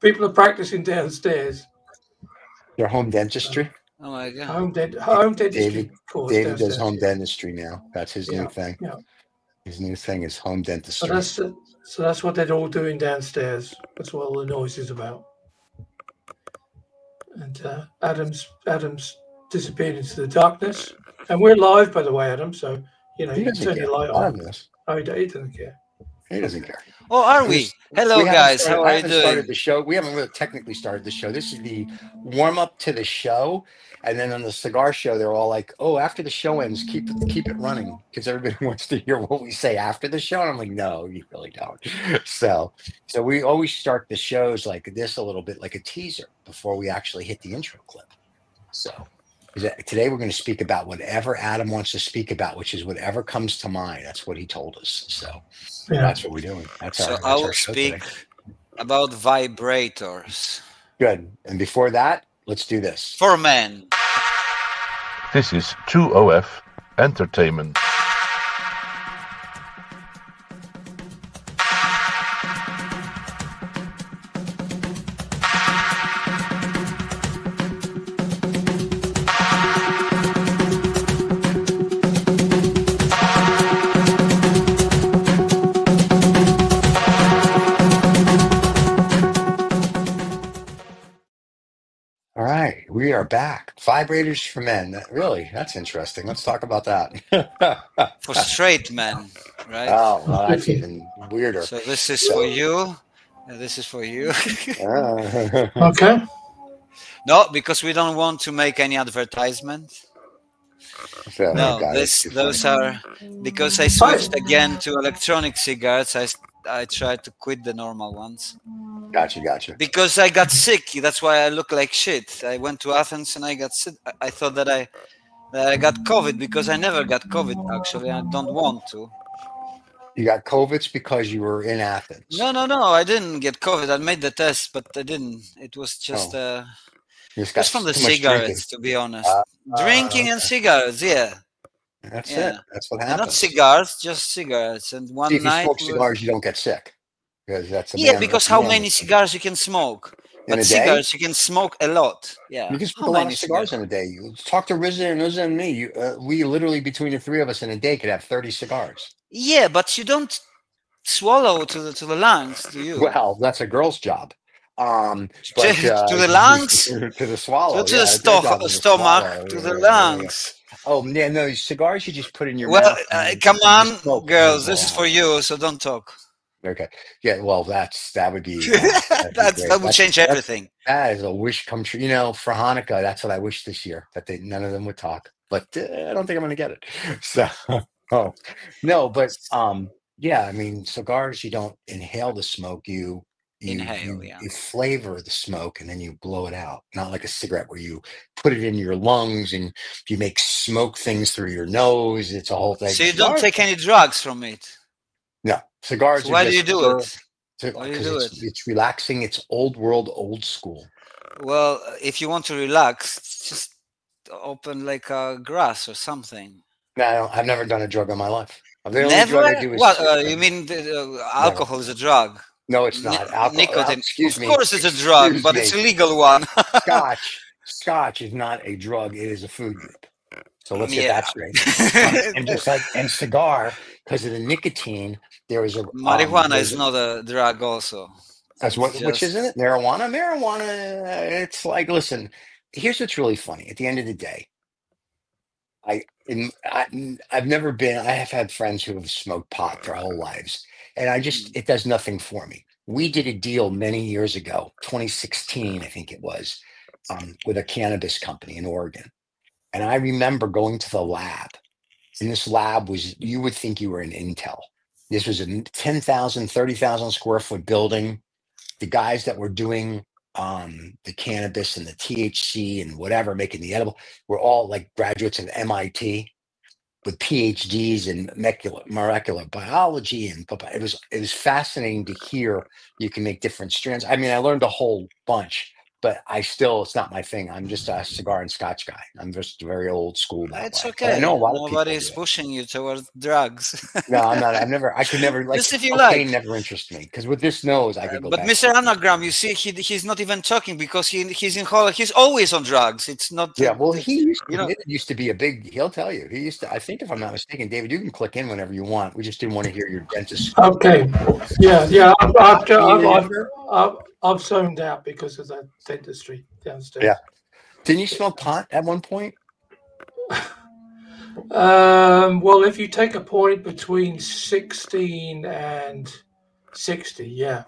People are practicing downstairs. Your home dentistry. Oh my god. Home, dent- home dentistry David- course David does home dentistry now. That's his Yeah, new thing. yeah. His new thing is home So dentistry. that's the, so that's what they're all doing downstairs. That's what all the noise is about. And uh, Adam's Adam's disappeared into the darkness, and we're live, by the way, Adam. So you know He you can turn your light on. don't. Oh, he, he doesn't care. He doesn't care. Oh, are we? Hello, We guys. started- How are you doing? started the show. We haven't really technically started the show. This is the warm up to the show, and then on the cigar show, they're all like, "Oh, after the show ends, keep it keep it running," because everybody wants to hear what we say after the show. And I'm like, "No, you really don't." So, so we always start the shows like this a little bit like a teaser before we actually hit the intro clip. So. Is that- Today we're going to speak about whatever Adam wants to speak about, which is whatever comes to mind. That's what he told us. So Yeah. that's what we're doing. That's So our, that's I will our show today. speak about vibrators Good. And before that, let's do this. for men. This is 2OF Entertainment. Back. Vibrators for men. That- really, that's interesting. Let's talk about that. For straight men, right? oh, well, that's even weirder. So this is for you. and This is for you. Ah. Okay. no, because we don't want to make any advertisement. So, No, got it. this those are because I switched again to electronic cigarettes. I s- I tried to quit the normal ones Gotcha, gotcha. because I got sick. That's why I look like shit. I went to Athens and I got sick. I- thought that I that I got COVID because I never got COVID. Actually, I don't want to. You got COVID because you were in Athens. No, no, no. I didn't get COVID. I made the test, but I didn't. It was just uh, You just just from the cigarettes, to be honest. Uh, Drinking and okay. cigarettes, yeah. That's yeah. it. That's what And not happens. cigars, just cigarettes. And one See, if you night. smoke cigars, you don't get sick. Because that's yeah, because how many cigars you can smoke? in But cigars, you can smoke a lot. Yeah. You can How smoke a lot of cigars in a day. You talk to Rizza and Uzza and me. You, uh, we literally between the three of us in a day could have thirty cigars. Yeah, but you don't swallow to the to the lungs, do you? Well, that's a girl's job. Um, To- but, to uh, the lungs? to the swallow, to yeah, the sto- to stomach, swallow, to the lungs. Oh yeah, no cigars you just put in your Well, mouth. uh, come on, just smoke and girls. This is for you, so don't talk. Okay, yeah. Well, that's that would be uh, that'd be That's, great. that would That's- change that's- everything. That is a wish come true. You know, for Hanukkah, that's what I wish this year that they none of them would talk. But uh, I don't think I'm going to get it. So, oh no, but um, yeah. I mean, cigars you don't inhale the smoke. You you, Inhale, you, yeah. you flavor the smoke and then you blow it out. Not like a cigarette where you put it in your lungs and you make smoke things through your nose. It's a whole thing. So you don't take any drugs from it. Cigars. So why do you do for- it? to- Why do you do it's, it? it's relaxing. It's old world, old school. Well, if you want to relax, just open like a grass or something. No, I don't- I've never done a drug in my life. The only Never. drug I do is What? Uh, you mean the, uh, alcohol is a drug? No, it's not. Alcohol, nicotine. excuse of me. course, it's a drug, Excuse but it's a legal one. Scotch. Scotch is not a drug. It is a food group. So let's get that straight. and just like and cigar, because of the nicotine, there is a um, Marijuana there's is not a drug, also. That's what, It's which isn't it? Marijuana. Marijuana. It's like, listen. Here's what's really funny. At the end of the day, I, in, I I've never been. I have had friends who have smoked pot their whole lives, and I just it does nothing for me. We did a deal many years ago, 2016, I think it was, um, with a cannabis company in Oregon, and I remember going to the lab. And this lab was, you would think you were in Intel. This was a 10,000, 30,000 square foot building the guys that were doing um, the cannabis and the THC and whatever, making the edible, were all like graduates of MIT with PhDs in molecular, molecular biology, and it was it was fascinating to hear you can make different strands. I mean, I learned a whole bunch, but I still it's not my thing. I'm just a cigar and scotch guy. I'm just very old school. That It's way. But okay. I know a lot of people. Nobody's pushing you towards drugs. No, I'm not. I've never. I could never like. Just if you cocaine like. never interests me because with this nose, I could go but back. Mr. Anagram, you see, he he's not even talking because he he's in Holland. He's always on drugs. It's not. Yeah, well, he used to, you know, used to be a big. He'll tell you. He used to. I think, if I'm not mistaken, David, you can click in whenever you want. We just didn't want to hear your dentist. Okay. Yeah, yeah. I've, I've, Can you I've, I've, remember? I've, I've zoned out because of that dentistry downstairs. Yeah. Didn't you smoke pot at one point? Um, well, if you take a point between 16 and 60, yeah.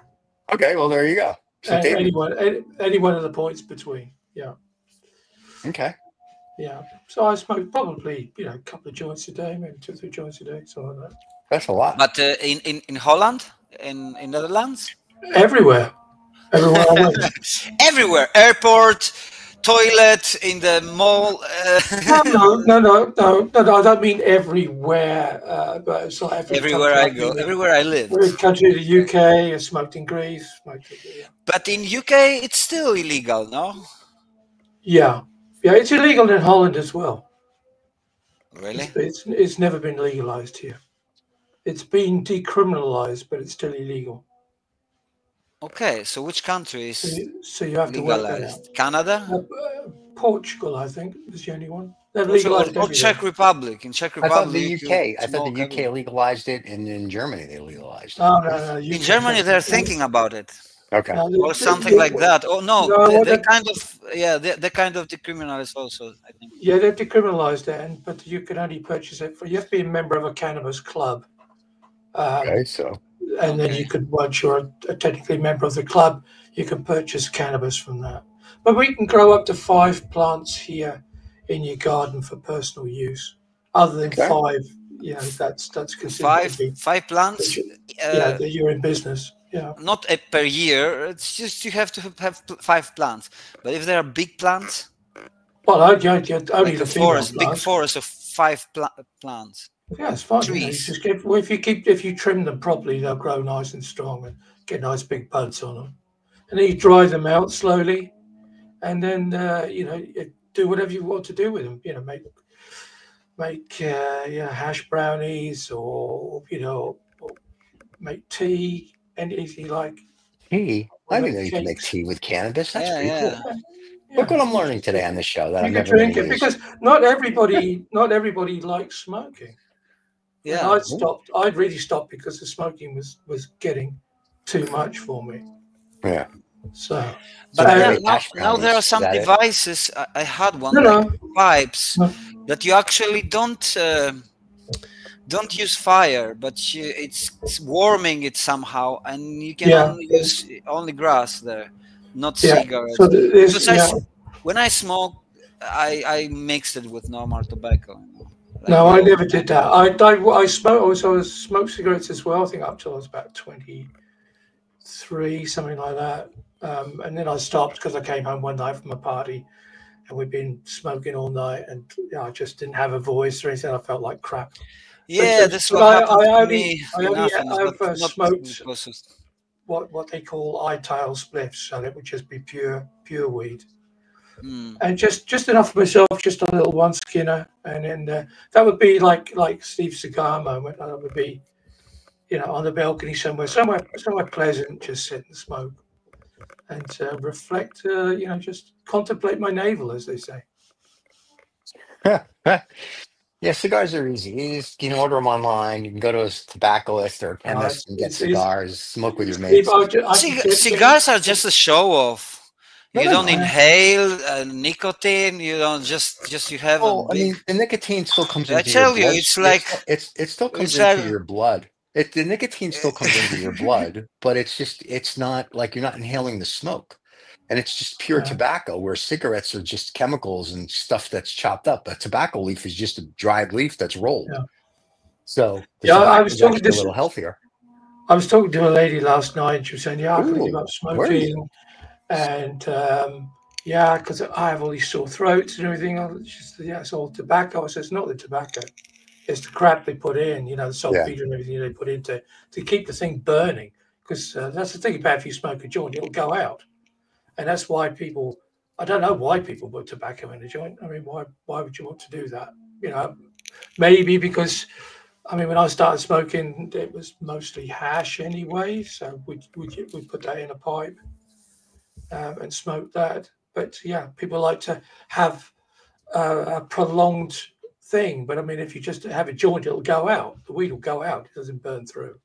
Okay, well, there you go. So And anyone, any, any one of the points between, yeah, okay, yeah. So I smoke probably, you know, a couple of joints a day, maybe two, or three joints a day, something like that. that's a lot. But uh, in, in in Holland, in in Netherlands, Everywhere, everywhere I went. everywhere, airport, toilet, in the mall. Uh, No, no, no, no, no, no. I don't mean everywhere, uh, but it's like every everywhere I go, I've been in. everywhere I live. Every country, the UK, I smoked in Greece. Smoked in, yeah. But in UK, it's still illegal, no? yeah, yeah. It's illegal in Holland as well. Really? It's, it's it's never been legalized here. It's been decriminalized, but it's still illegal. Okay, so which countries? So you, so you have to work legalized? Canada? Uh, uh, Portugal, I think, is the only one. They've Or, legalized or everything. Czech Republic? In Czech I thought Republic, the UK. I thought the UK everywhere. legalized it, and in Germany they legalized it. Oh, no, no. In Germany, they're thinking about it, Okay. No, or something the- like that. Oh no, No, they, they kind of yeah, they, they kind of decriminalize also. I think. Yeah, they've decriminalized it, and but you can only purchase it for. You have to be a member of a cannabis club, um, Okay, so and then Okay. you could, once you're a, technically member of the club, you can purchase cannabis from that. But we can grow up to five plants here in your garden for personal use. Other than Okay. five, you know, that's that's considered Five to be, five plants. yeah, Uh, that you're in business. Yeah, not a per year. It's just you have to have five plants. But if there are big plants, well, I, yeah, yeah, only like the forest, big forest of five pla- plants. Yeah, it's fine. You, know, you just get, well, if you keep if you trim them properly, they'll grow nice and strong and get nice big buds on them. And then you dry them out slowly, and then uh, you know you do whatever you want to do with them. You know, make make uh, you know hash brownies or you know or make tea, anything you like. tea. I Or didn't know you can make tea with cannabis. That's Yeah, pretty yeah. cool. Yeah. Look what I'm learning today on the show that You I've can never drink it because not everybody not everybody likes smoking. And Yeah. I stopped. I'd really stopped because the smoking was was getting too much for me. Yeah. So, But So I- now, now, now there are some is that it? devices. I, I had one no, like no, pipes No. that you actually don't uh, don't use fire, but you, it's, it's warming it somehow, and you can Yeah. only use only grass there, not Yeah, cigarettes. so th- Because yeah. s- when I smoke, I, I mixed it with normal tobacco. You know, like- No, I never did that. I I, I smoked. Also, I smoked cigarettes as well. I think up till I was about twenty three, something like that. Um, and then I stopped because I came home one night from a party, and we'd been smoking all night, and you know, I just didn't have a voice or anything. I felt like crap. Yeah, but- that's what I- happened I to only- me. I only- Athens, I've, uh, smoked- What what they call eye tail spliffs, so that would just be pure pure weed. Hmm. and just just enough for myself, just a little one skinner, and then uh, that would be like like Steve's cigar moment. That would be, you know, on the balcony somewhere, somewhere somewhere pleasant, just sit and smoke, and uh, reflect. Uh, you know, just contemplate my navel, as they say. yeah, cigars are easy. You, just, you can order them online. You can go to a tobacconist or a chemist and get it's- it's- cigars, smoke with your Steve, mates. I, ju- I Cig- can get- cigars are just a show off. You don't inhale uh, nicotine. You don't just just you have. Oh, I mean, the nicotine still comes I into tell your you, blood. it's like- it's it still comes into like- your blood. It the nicotine still comes into your blood, but it's just it's not like you're not inhaling the smoke, and it's just pure Yeah. tobacco. Where cigarettes are just chemicals and stuff that's chopped up. A tobacco leaf is just a dried leaf that's rolled. Yeah. So Yeah, I was talking this- a little healthier. I was talking to a lady last night. She was saying, "Yeah, I Ooh, up where are you? smoking, and um, yeah, because I have all these sore throats and everything." I was just, yeah, it's all tobacco. I said, "It's not the tobacco; it's the crap they put in. You know, the saltpeter and everything they put into to keep the thing burning. Because uh, that's the thing about if you smoke a joint, it'll go out, and that's why people. I don't know why people put tobacco in a joint. I mean, why why would you want to do that? You know, maybe because. I mean, when I started smoking, it was mostly hash anyway. So we we put that in a pipe um, and smoke that. But yeah, people like to have uh, a prolonged thing. But I mean, if you just have a joint, it'll go out. The weed will go out. It doesn't burn through.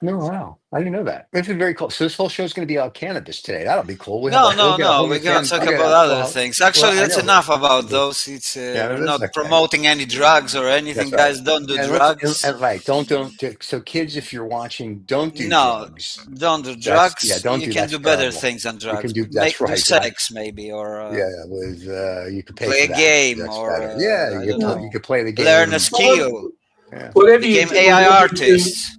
No, wow. I didn't know that. This is very cool. So this whole show is going to be about cannabis today. That'll be cool. We'll No, have a- no, we'll get a no. whole We're gonna fan- talk okay, about other well, things. Actually, I that's know. enough about those. It's uh, Yeah, we're it is not okay. promoting any drugs or anything, That's right. guys. Don't do And let's- drugs. and- and right. Don't don't. do- So kids, if you're watching, don't do No, drugs. Don't do drugs. yeah, don't you do- can that's do better terrible. things than drugs. can do- Make that's do right, right. sex maybe or uh, yeah, with uh, you could pay Play for a that. game That's or, better. uh, yeah, I you could, don't play, know. you could play the game. learn a skill. Yeah. Whatever you Became do, AI whatever you do- artists.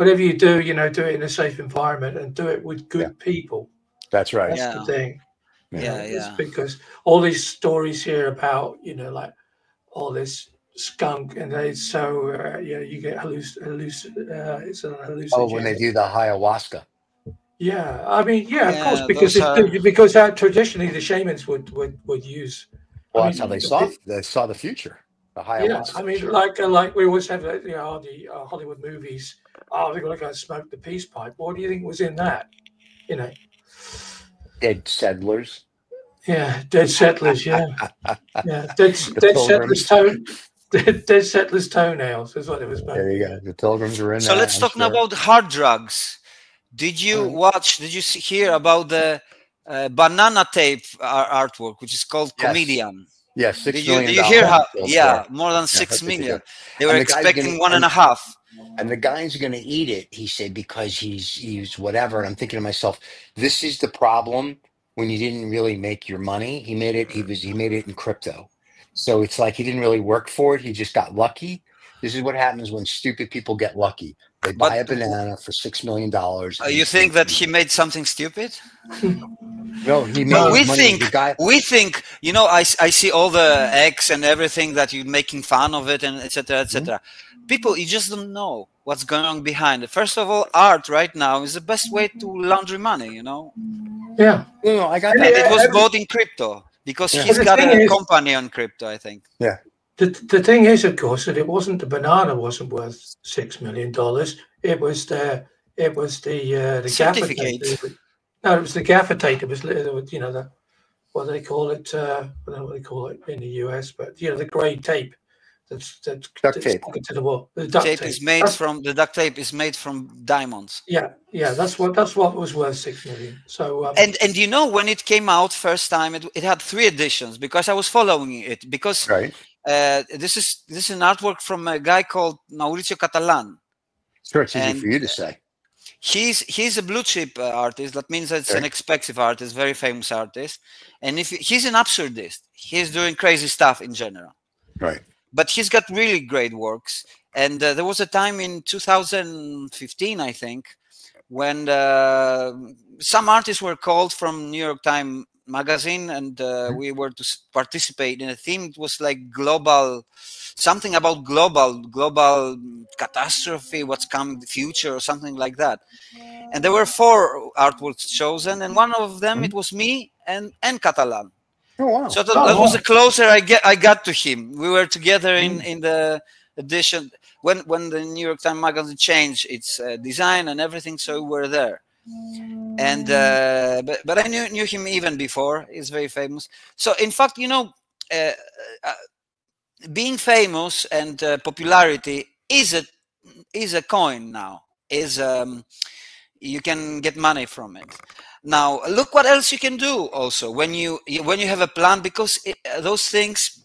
Whatever you do, you know, do it in a safe environment and do it with good people. That's right. That's Yeah. the thing. you Yeah, know, it's yeah. Because all these stories here about, you know, like all this skunk and it's so, uh, you know, you get halluc, halluc uh, it's an hallucinogenic. Oh, when they do the ayahuasca. Yeah, I mean, yeah, of course, because those it, because uh, traditionally the shamans would would would use. Well, I that's how they saw big- they saw the future. The Yeah. I mean, sure. like uh, like we always have, uh, you know, all the uh, Hollywood movies. Oh, they're gonna go smoke the peace pipe. What do you think was in that? You know, dead settlers. yeah, dead settlers. Yeah, yeah, dead dead settlers toe. Dead, dead settlers toenails is what it was. About. There you go. The pilgrims were in So let's talk now about hard drugs. Did you watch? Did you see, hear about the uh, banana tape artwork, which is called Yes. Comedian? Yeah, six Did you, million did you hear how? Yeah, more than that's six they million. do. They were And the guy's expecting getting- one and a half. And the guy's going to eat it, he said, because he's he's whatever. And I'm thinking to myself, this is the problem when you didn't really make your money. He made it. He was he made it in crypto, so it's like he didn't really work for it. He just got lucky. This is what happens when stupid people get lucky. They buy a banana for six million dollars. Uh, you think that he made something stupid? No, he made No, we money. think- the guy. We think, you know, I, s- I see all the eggs and everything that you're making fun of it and etc. etc. People, you just don't know what's going on behind it. First of all, art right now is the best way to launder money. You know, Yeah, No, no, I got And that. it was bought in crypto because Yeah. he's But got a is- company on crypto. I think. Yeah. The the thing is, of course, that it wasn't the banana wasn't worth six million dollars. It was the it was the uh, the gaffer tape. Certificate. No, it was the gaffer tape. It was li- you know the what do they call it? Uh, I don't know what they call it in the US, but you know the grey tape. That's that's Duct that's tape. to the wall. The duct tape tape. is made That's- from the duct tape is made from diamonds. Yeah, yeah. That's what that's what was worth six million. So um, And and you know when it came out first time, it, it had three editions because I was following it because Right. uh, this is this is an artwork from a guy called Maurizio Cattelan. Sure, it's easy for you to say. He's he's a blue chip uh, artist. That means that it's an expensive artist, very famous artist. And if he's an absurdist, he's doing crazy stuff in general. Right. But he's got really great works. And uh, there was a time in 2015, I think, when uh, some artists were called from New York Times magazine and uh, we were to participate in a theme. It was like global something about global global catastrophe what's coming the future or something like that. And there were four artworks chosen and one of them it was me and and Cattelan Oh wow. so that, Oh, that was the closer I get I got to him. We were together in in the edition when when the New York Times magazine changed its uh, design and everything. So we were there, and uh, but but I knew knew him even before. He's very famous. So in fact, you know, uh, uh, being famous and uh, popularity is a is a coin now. Is um, you can get money from it now look what else you can do also when you when you have a plan because it, those things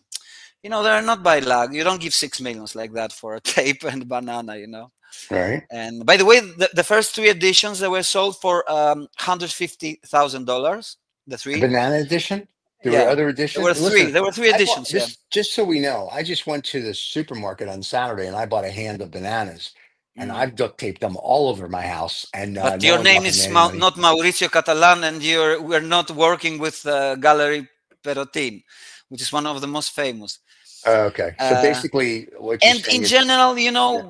you know they're not by luck you don't give six millions like that for a tape and banana you know right. and by the way the, the first three editions they were sold for um $150000 the three Banana edition. There Yeah. were other editions. there were three Listen, there were three I bought- editions yeah. just, just so we know, I just went to the supermarket on Saturday and I bought a hand of bananas, and Mm. I've duct taped them all over my house. And uh, but your name is Ma- not Maurizio Cattelan, and you're we're not working with uh, Gallery Perrotin, which is one of the most famous. Oh, okay. So Uh, basically, what and in general you know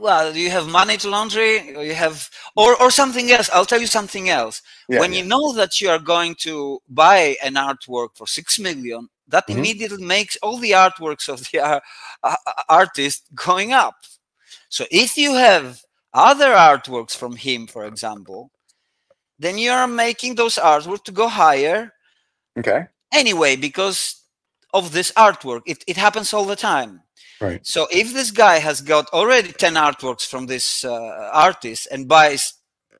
well, you have money to laundry, or you have, or or something else. I'll tell you something else. Yeah, when yeah. you know that you are going to buy an artwork for six million, that Mhm. immediately makes all the artworks of the uh, artist going up. So if you have other artworks from him, for example, then you are making those artworks to go higher Okay. anyway because of this artwork. It, it happens all the time. Right. So if this guy has got already 10 artworks from this uh, artist and buys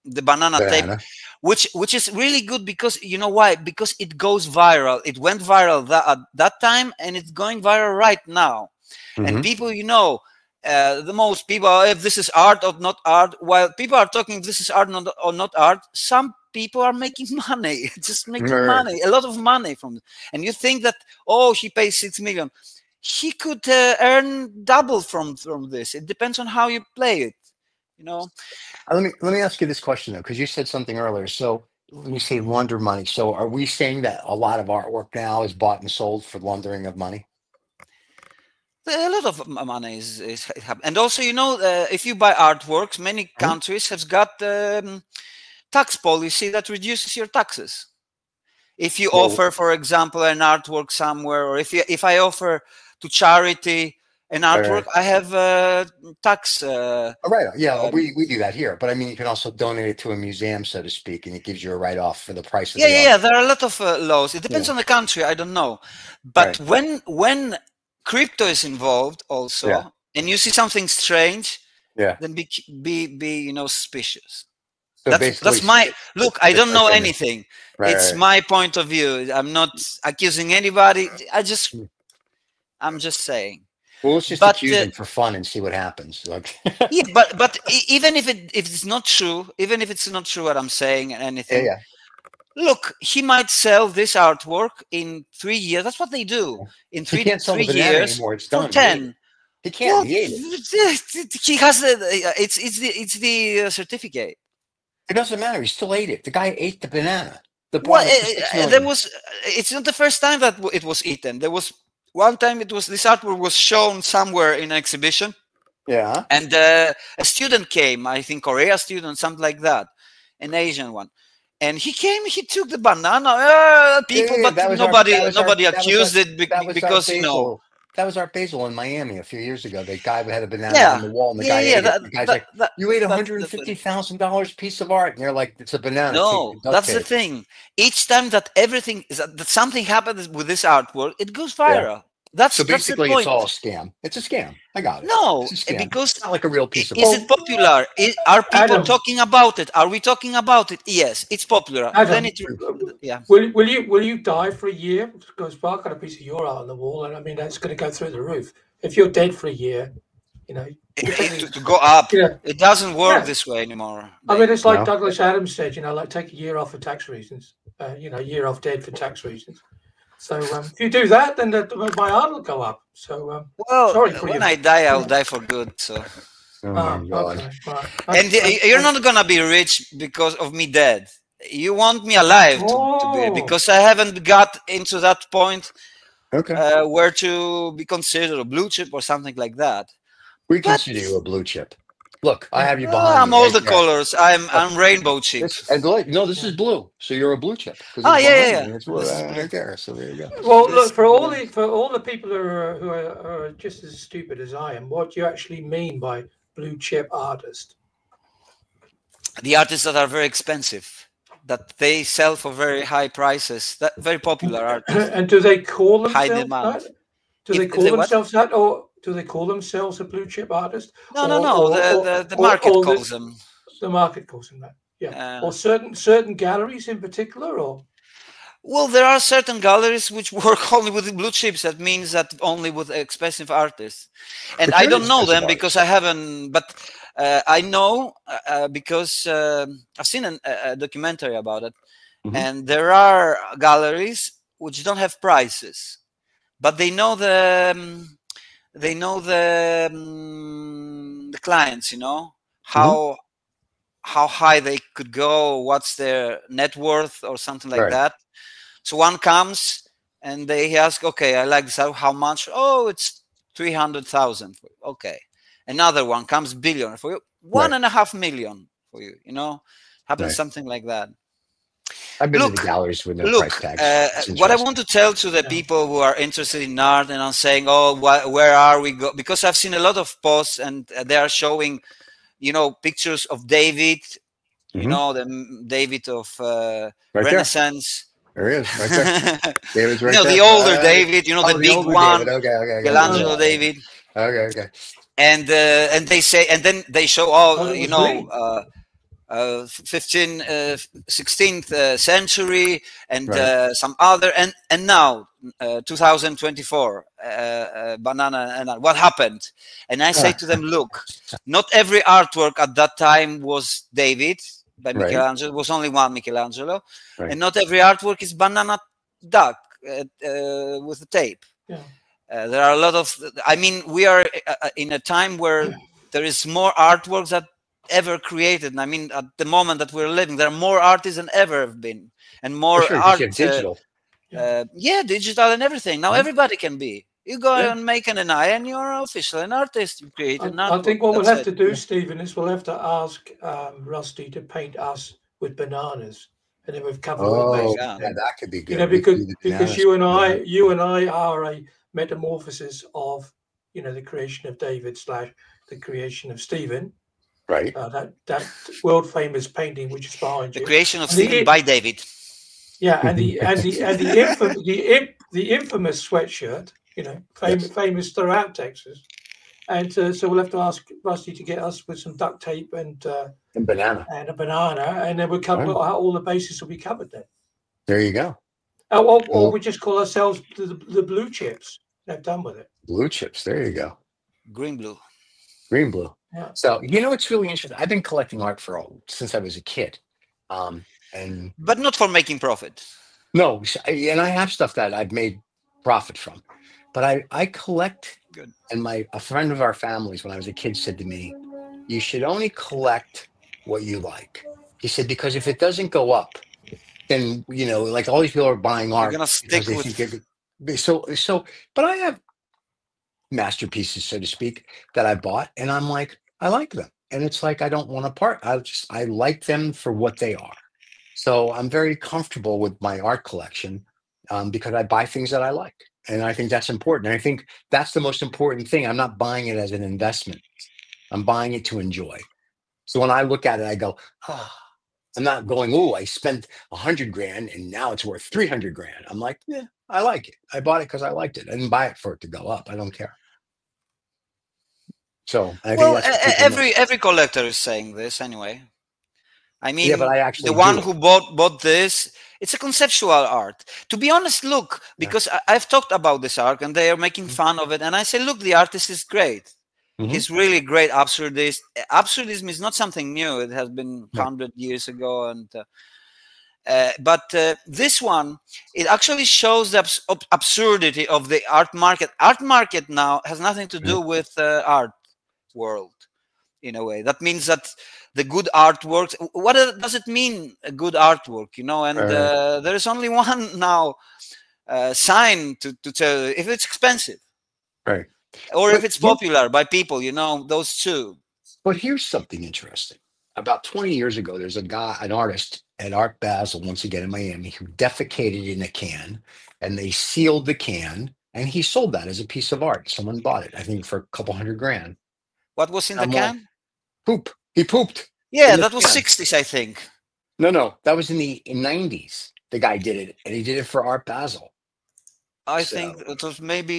the banana, tape, which which is really good because you know why? Because it goes viral. It went viral that, at that time and it's going viral right now. Mhm. And people, you know, uh, the most people, "Oh, if this is art or not art, while people are talking this is art or not art, some people are making money, just making Right. money, a lot of money from. And you think that oh, she pays six million, he could uh, earn double from from this. It depends on how you play it, you know. Uh, Let me let me ask you this question though, because you said something earlier. So let me say launder money, so are we saying that a lot of artwork now is bought and sold for laundering of money? A lot of money is, is it hap- and also you know uh, if you buy artworks, many Mm-hmm. countries have got um, tax policy that reduces your taxes. If you offer, for example, an artwork somewhere, or if you, if I offer to charity an Right, right. artwork, I have uh, tax. Uh, Oh, right. Yeah, Um, we, we do that here. But I mean, you can also donate it to a museum, so to speak, and it gives you a write off for the price of yeah, the yeah, yeah. There are a lot of uh, laws. It depends Yeah. on the country. I don't know, but Right. when when crypto is involved, also, Yeah. and you see something strange, Yeah. then be be be you know suspicious. So that's that's my look. I don't know anything. right, it's right. my point of view. I'm not accusing anybody. I just Hmm. I'm just saying. Well, let's just but, accuse uh, them for fun and see what happens. Like, Yeah, but but even if it if it's not true, even if it's not true what I'm saying and yeah, anything, yeah. Look, he might sell this artwork in three years. That's what they do in He three three years anymore. It's for done. Ten. He can't. Well, he ate it. he has the it's it's the it's the uh, certificate. It doesn't matter. He still ate it. The guy ate the banana. The Well, banana for six uh, uh, there was. It's not the first time that it was eaten. There was one time it was this artwork was shown somewhere in an exhibition, yeah. and uh, a student came. I think Korea student, something like that, an Asian one. And he came. He took the banana. Uh, people, yeah, but was our- nobody, our- nobody accused our- it be- because you know. That was Art Basel in Miami a few years ago. The guy had a banana Yeah. on the wall, and the Yeah, guy yeah. ate That, it. The guy's that- like, that- "You ate a that's hundred and fifty thousand dollars piece of art," and they're like, "It's a banana." No, Take the duct that's the thing. Each time that everything is that something happens with this artwork, it goes viral. That's So that's the basically, point. it's all a scam. It's a scam. I got it. No, It's a because It's not like a real piece of is it popular? I- are people Adam. talking about it? Are we talking about it? Yes, it's popular. Adam. Then it, yeah. Will, will you will you die for a year? Because well, I've got a piece of your art on the wall, and I mean that's going to go through the roof. If you're dead for a year, you know. to, to go up. Yeah, It doesn't work Yeah. this way anymore. I mean it's like No. Douglas Adams said, you know, like take a year off for tax reasons. Uh, you know, a year off dead for tax reasons. So um, if you do that, then the, my art will go up. So um, well, Sorry for when you. I die, I'll die for good. So, Oh my ah, god! okay, right. and y- you're not gonna be rich because of me dead. You want me alive to, to Oh. be because I haven't got into that point Okay, uh, where to be considered a blue chip or something like that. we but- consider you a blue chip. Look, I have you Uh, behind. I'm me all right the there. colors. I'm I'm rainbow chip. This, and look, no, this is blue. So you're a blue chip. 'cause Ah, it's yeah, yeah, me. yeah. It's blue, This is uh, blue. right there. So there you go. Well, This- look for all the for all the people who are who are, are just as stupid as I am. What do you actually mean by blue chip artist? The artists that are very expensive, that they sell for very high prices. That very popular artists. and do they call High themselves demand. that? Do If- they if call they what? themselves that, or do they call themselves a blue chip artist? No, no, Or- no. or- The the, the market or calls the, them. the market calls them that. Yeah, Uh, or certain certain galleries in particular, or Well, there are certain galleries which work only with blue chips. That means that only with expensive artists, and I don't know expensive them because I haven't. But uh, I know uh, uh, because um I've seen an, a, a documentary about it, Mhm. and there are galleries which don't have prices, but they know the um, they know the um, the clients. You know how how high they could go, what's their net worth or something like Right. that. So one comes and they ask, okay, I like this. How much? Oh, it's three hundred thousand. Okay, Another one comes billion for you. One Right. and a half million for you. You know, happens Right. something like that. I've been to Look, the galleries with no Look, price tags. uh, what I want to tell to the Yeah. people who are interested in art and are saying, "Oh, wh- where are we go?" Because I've seen a lot of posts and uh, they are showing, you know, pictures of David. You Mhm. know, the David of uh, right. Renaissance. There he is, right there. David's right no, there. the older Uh, David. You know, oh, the big one, David. Okay, okay, okay. Michelangelo David. Okay, okay. and uh, and they say and then they show all Oh, you know uh, uh, 15 uh, 16th uh, century and Right. uh, some other and and now uh, 2024 uh, uh, banana and what happened and i say to them look not every artwork at that time was david by Right. michelangelo it was only one michelangelo Right. and not every artwork is banana duck uh, uh, with the tape Yeah. uh, there are a lot of i mean we are in a time where there is more artworks that ever created and i mean at the moment that we're living there are more artists than ever have been and more For sure, 'cause art you have uh, digital. uh, yeah digital and everything now everybody can be you go Yeah. and make an AI and you're official an artist you create an I, I think what we'll have it. to do, Stephen, is we'll have to ask um, Rusty to paint us with bananas, and then we've covered all the Oh, yeah. yeah, that could be good. you know, because do because you and I, you and I are a metamorphosis of, you know, the creation of David slash the creation of Stephen. Right. Uh, that that world famous painting which is behind the you. creation of And the- Stephen by david Yeah, and the and the and the infam- the, imp- the infamous sweatshirt, you know, famous Yes. famous throughout Texas. And uh, so we'll have to ask Rusty to get us with some duct tape and uh, And banana. and a banana, and then we'll cover Right. all the bases will be covered then. There you go. Oh, or, or Well- we just call ourselves the, the, the blue chips. They're done with it. Blue chips. There you go. green blue Green blue. Yeah. So you know it's really interesting. I've been collecting art for all since I was a kid. Um, and but not for making profit no, s- I- and I have stuff that I've made profit from, but I I collect. Good. And my a friend of our families when I was a kid said to me, "You should only collect what you like." He said because if it doesn't go up, then you know, like all these people are buying you're art. gonna because stick they with think it- they- so so but i have masterpieces so to speak that i bought and i'm like i like them and it's like i don't want to part i just i like them for what they are so i'm very comfortable with my art collection um, because i buy things that i like and i think that's important and i think that's the most important thing i'm not buying it as an investment i'm buying it to enjoy so when i look at it i go ah i'm not going oh i spent a hundred grand and now it's worth 300 grand i'm like yeah I like it. I bought it because I liked it. I didn't buy it for it to go up. I don't care. So I well think that's e- what e- people know. every every collector is saying this anyway i mean yeah, but I actually the do one who bought bought this it's a conceptual art to be honest look because I, i've talked about this art and they are making Mm-hmm. fun of it and i say look the artist is great Mhm. he's really great absurdist absurdism is not something new it has been No. 100 years ago and uh, uh, but uh, this one it actually shows the abs- absurdity of the art market art market now has nothing to do with uh, art world in a way that means that the good artworks what does it mean a good artwork you know and Right. uh, there is only one now uh, sign to, to tell if it's expensive Right. or But if it's popular by people you know those two But here's something interesting. About 20 years ago, there's a guy, an artist at Art Basel, once again in Miami, who defecated in a can and they sealed the can and he sold that as a piece of art. Someone bought it, I think, for a couple hundred grand. What was in the can Poop. He pooped. yeah that was can. 60s i think No, no, that was in the in 90s. The guy did it and he did it for Art Basel. i So- think it was maybe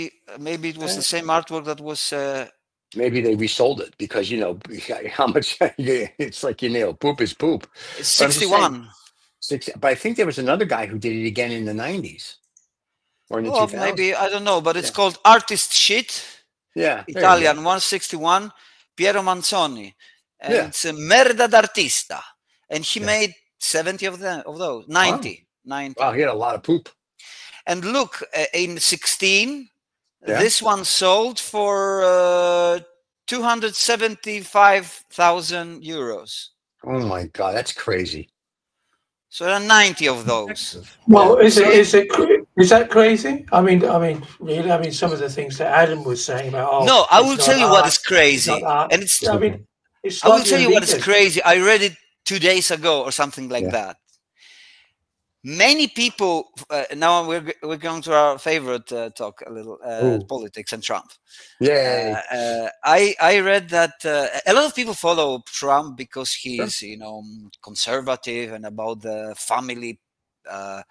maybe it was Uh, the same artwork that was uh, Maybe they resold it because, you know, how much it's like, you know, poop is poop. it's But I'm just saying, 61 Six, but I think there was another guy who did it again in the 90s or in the well, 2000s. maybe i don't know but it's Yeah. called artist shit Yeah. there you go. Italian 161, Piero Manzoni. And Yeah. it's a Merda d'Artista. And he Yeah. made 70 of them of those. 90. 90. Wow, he had a lot of poop. And look, uh, in 16, Yeah. this one sold for uh, 275,000 euros. Oh my God, that's crazy. So there are 90 of those. Well, is it So- is it cre- Is that crazy? I mean, I mean, really? I mean, some of the things that Adam was saying about. Oh, no, I will tell you what art, is it's crazy, not and it's. I mean, it's I will tell you what is crazy. I read it two days ago or something like Yeah. that. Many people. Uh, now we're we're going to our favorite uh, talk a little uh, politics and Trump. Yeah, Uh, uh, I I read that uh, a lot of people follow Trump because he's you know conservative and about the family uh,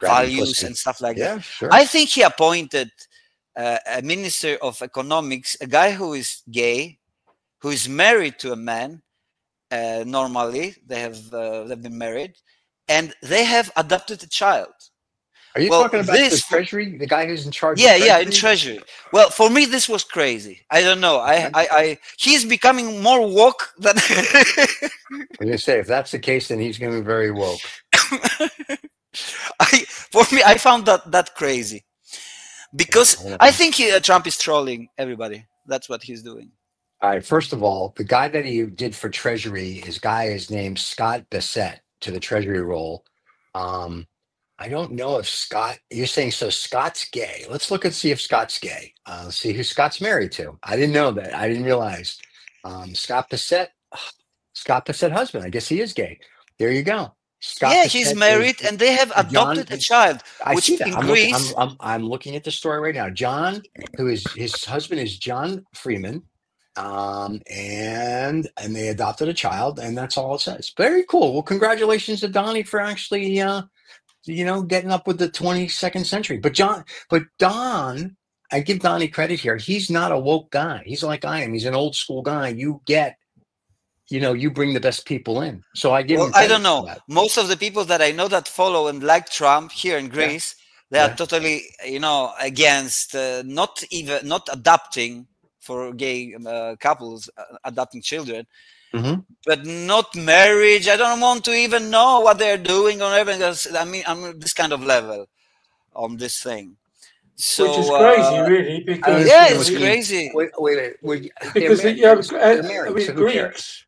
values and stuff like that. sure. I think he appointed uh, a minister of economics, a guy who is gay, who is married to a man. Uh, normally, they have uh, they've been married, and they have adopted a child. Are you well, talking about the treasury, the guy who's in charge? Yeah, of yeah, in treasury? treasury. Well, for me, this was crazy. I don't know. I, I, I he's becoming more woke than. I was gonna say if that's the case, then he's gonna be very woke. I, for me, I found that that crazy, because. I think he, uh, Trump is trolling everybody. That's what he's doing. All right. First of all, the guy that he did for Treasury, his guy is named Scott Bessent to the Treasury role. Um, I don't know if Scott. You're saying so? Scott's gay. Let's look and see if Scott's gay. Uh, let's see who Scott's married to. I didn't know that. I didn't realize. Um, Scott Bessent. Scott Bessent husband. I guess he is gay. There you go. Scott yeah, he's married, and they have John adopted a child. I which see that. in I'm, looking, I'm, I'm, I'm looking at the story right now. John, who is his husband, is John Freeman, um, and and they adopted a child, and that's all it says. Very cool. Well, congratulations to Donnie for actually, uh, you know, getting up with the 22nd century. But John, but Don, I give Donnie credit here. He's not a woke guy. He's like I am. He's an old school guy. You get. You know, you bring the best people in. So I give Well, I don't know. Most of the people that I know that follow and like Trump here in Greece, they Yeah. are totally, you know, against uh, not even not adopting for gay uh, couples uh, adopting children, Mhm. but not marriage. I don't want to even know what they're doing or everything. else. I mean, I'm this kind of level on this thing. So which is crazy, uh, really, because yeah, you know, it's crazy. Wait, wait, wait. wait they're because married. yeah, They're uh, I married, mean, so? Greeks,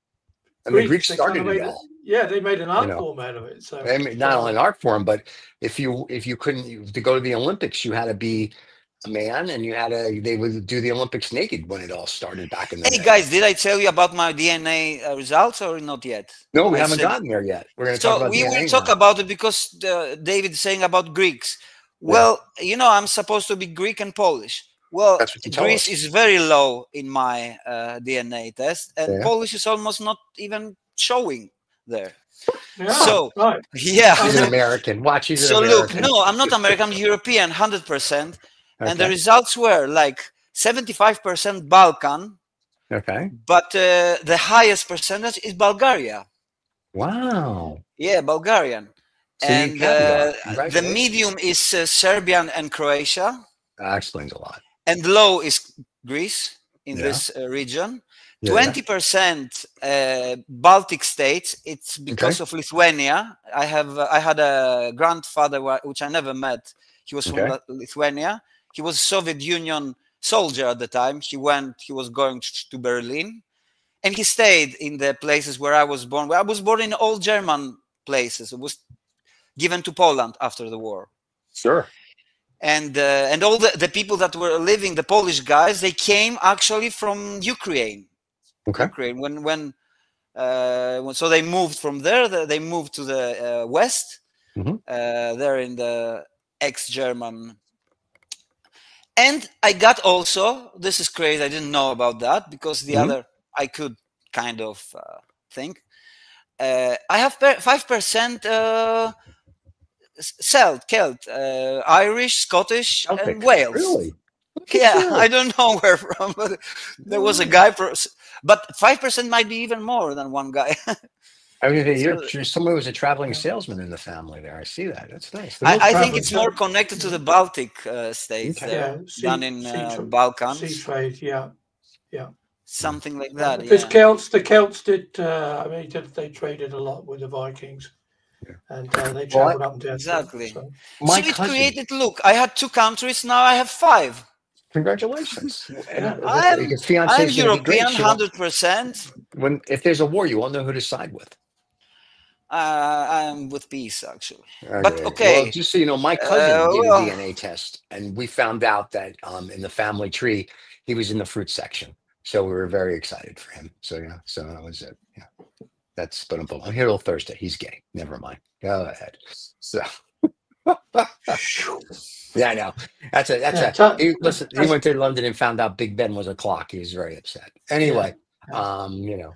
I mean, Greeks they started it all. Yeah, they made an art know. form out of it. So I mean, not only an art form, but if you if you couldn't you- to go to the Olympics, you had to be a man, and you had to. They would do the Olympics naked when it all started back in the Hey day. guys, did I tell you about my DNA uh, results or not yet? no, we I haven't said- gotten there yet. We're going to talk so about we DNA will talk now. about it because uh, David saying about Greeks. Well, you know, I'm supposed to be Greek and Polish. Well, That's what you tell Greece us. is very low in my uh, DNA test, and Yeah. Polish is almost not even showing there. yeah, so- right. Yeah. He's an American. Watch, he's an so look, no, I'm not American. I'm European, hundred percent. And the results were like 75% Balkan, okay. but uh, the highest percentage is Bulgaria. Wow. Yeah, Bulgarian. So and uh, the medium is uh, Serbian and Croatia, That explains a lot. And low is Greece in Yeah. this uh, region. Yeah, Twenty percent uh, Baltic states. It's because of Lithuania. I have uh, I had a grandfather which I never met. He was from Okay. Li- Lithuania. He was a Soviet Union soldier at the time. He went. He was going to Berlin, and he stayed in the places where I was born. Where I was born in all German places. It was given to Poland after the war Sure. And uh, and all the, the people that were living the polish guys they came actually from ukraine Okay. ukraine when when uh so they moved from there they moved to the uh, west Mhm. uh there in the ex-german and i got also this is crazy i didn't know about that because the Mhm. other i could kind of uh, think uh, i have per- 5% uh s- Celt, Celt, uh, Irish, Scottish, Celtic. and Wales. Really? Yeah. I don't know where from, but there was a guy, for, but five percent might be even more than one guy. I mean, you're, So- you're someone who was a traveling salesman in the family there. I see that. That's nice. I, I think it's more connected to the Baltic uh, states Okay. there Yeah, sea- than in sea uh, tra- Balkans, Sea trade, yeah. yeah. something like that. Because Yeah. Celts, the Celts did. Uh, I mean, they, they traded a lot with the Vikings, Yeah. and uh, they Well, up and down. Exactly. So, My so it cousin. created. Look, I had two countries. Now I have five. Congratulations. And, uh, I'm- I'm is gonna be great. European, hundred percent. When if there's a war, you won't know who to side with. Uh, I'm with peace actually. But okay. Well, okay. just so you know, my cousin Uh, did well- a DNA test, and we found out that um, in the family tree, he was in the fruit section. So we were very excited for him. So yeah, so that was it. Yeah, that's but I'm I'm here till Thursday. He's gay. Never mind. Go ahead. So yeah, I know. That's a that's Yeah, a. he, listen, he went to London and found out Big Ben was a clock. He was very upset. Anyway, Yeah. um, you know,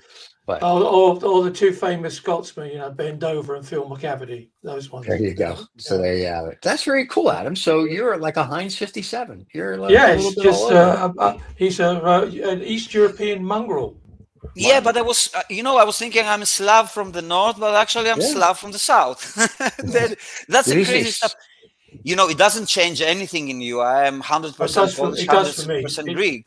but Or, or, or the two famous Scotsmen, you know, Ben Dover and Phil McCavity. Those ones. There you go. So there you have it. That's very cool, Adam. So you're like a Heinz 57. You're like Yeah, a little it's bit just all uh, uh, he's a, uh, an East European mongrel. Yeah, but I was, uh, you know, I was thinking I'm Slav from the north, but actually I'm Yeah. Slav from the south. That- that's the crazy stuff. You know, it doesn't change anything in you. I am 100% It Polish, it does for me. 100% Greek.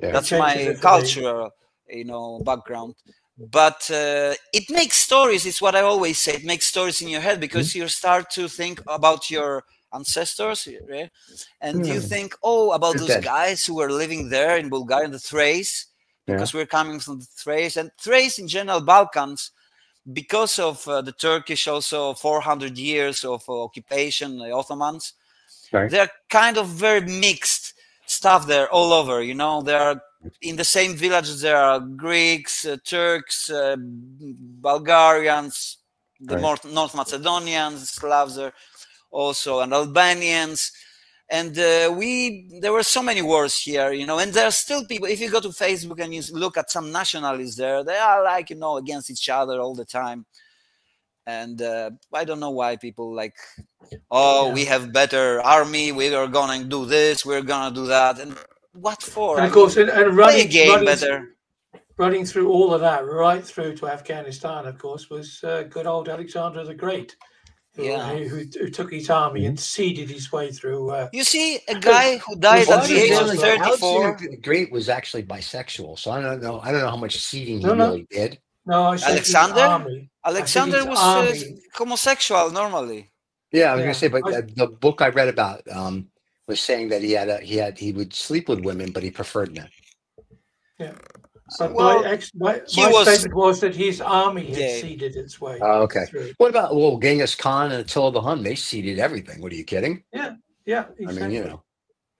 Yeah. That's my it for me. cultural, you know, background. But uh, it makes stories. It's what I always say. It makes stories in your head because Mm-hmm. you start to think about your ancestors, right? and you Hmm. think, oh, about those guys who were living there in Bulgaria, in the Thrace, Yeah. because we're coming from the Thrace and Thrace in general, Balkans, because of uh, the Turkish also 400 years of uh, occupation, the Ottomans, Right. they're kind of very mixed stuff there all over. You know, there are in the same villages there are Greeks, uh, Turks, uh, Bulgarians, the Right. North, North Macedonians, Slavs are also, and Albanians. And uh, we, there were so many wars here, you know, and there are still people. If you go to Facebook and you look at some nationalists there, they are like, you know, against each other all the time. And uh, I don't know why people like, oh, Yeah. we have better army, we are gonna do this, we're gonna do that, and what for? And of course, mean, and, and running, game running, better. running through all of that, right through to Afghanistan, of course, was uh, good old Alexander the Great, Yeah. who, who, who took his army and seeded his way through. Uh, You see, a guy who died at the age of Alexander- 34. Alexander the Great was actually bisexual, so I don't know. I don't know how much seeding he No, no. really did. no, I said his Alexander? Alexander was uh, homosexual normally. Yeah, I was Yeah. gonna say, but I- uh, the book I read about um, was saying that he had a, he had he would sleep with women, but he preferred men. But Well, my, ex, my, he my was- statement was that his army had Yeah. seeded its way Oh, okay. through. What about well, Genghis Khan and Attila the Hun? They seeded everything. What are you kidding? Yeah, yeah. I exactly. mean, you know,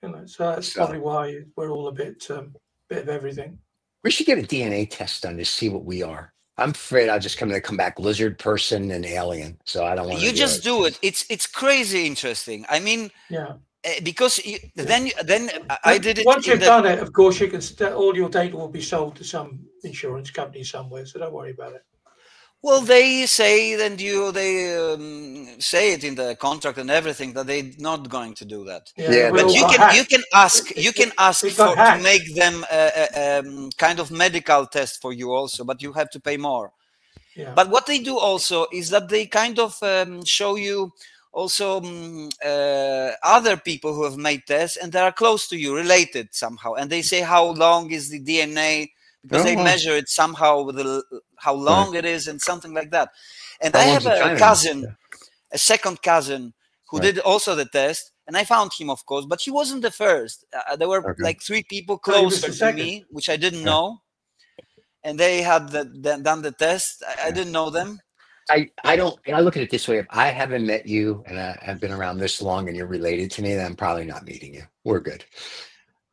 You know, so that's So- probably why we're all a bit, um, bit of everything. we should get a DNA test done to see what we are. I'm afraid I'll just come to come back lizard person and alien. So I don't want to You just do it. It's it's crazy interesting. I mean, Yeah. Uh, because you, then then I- I did it. Once you've the- done it, of course, you can st- all your data will be sold to some insurance company somewhere. So don't worry about it. Well, they say and you they um, say it in the contract and everything that they're not going to do that. Yeah, we But you can hacked. you can ask you can ask We got for to make them a, a, um, kind of medical test for you also, but you have to pay more. Yeah. But what they do also is that they kind of um, show you also um, uh, other people who have made tests and they are close to you, related somehow, and they say how long is the DNA because they Oh, wow. measure it somehow with the, how long it is and something like that. And How I have a, China? cousin, a second cousin, who Right. did also the test, and I found him, of course, but he wasn't the first. Uh, there were Okay. like three people closer to me, which I didn't Yeah. know, and they had the, the, done the test. I, I didn't know them. I, I don't I look at it this way. If I haven't met you and I, have been around this long and you're related to me, then I'm probably not meeting you. We're good.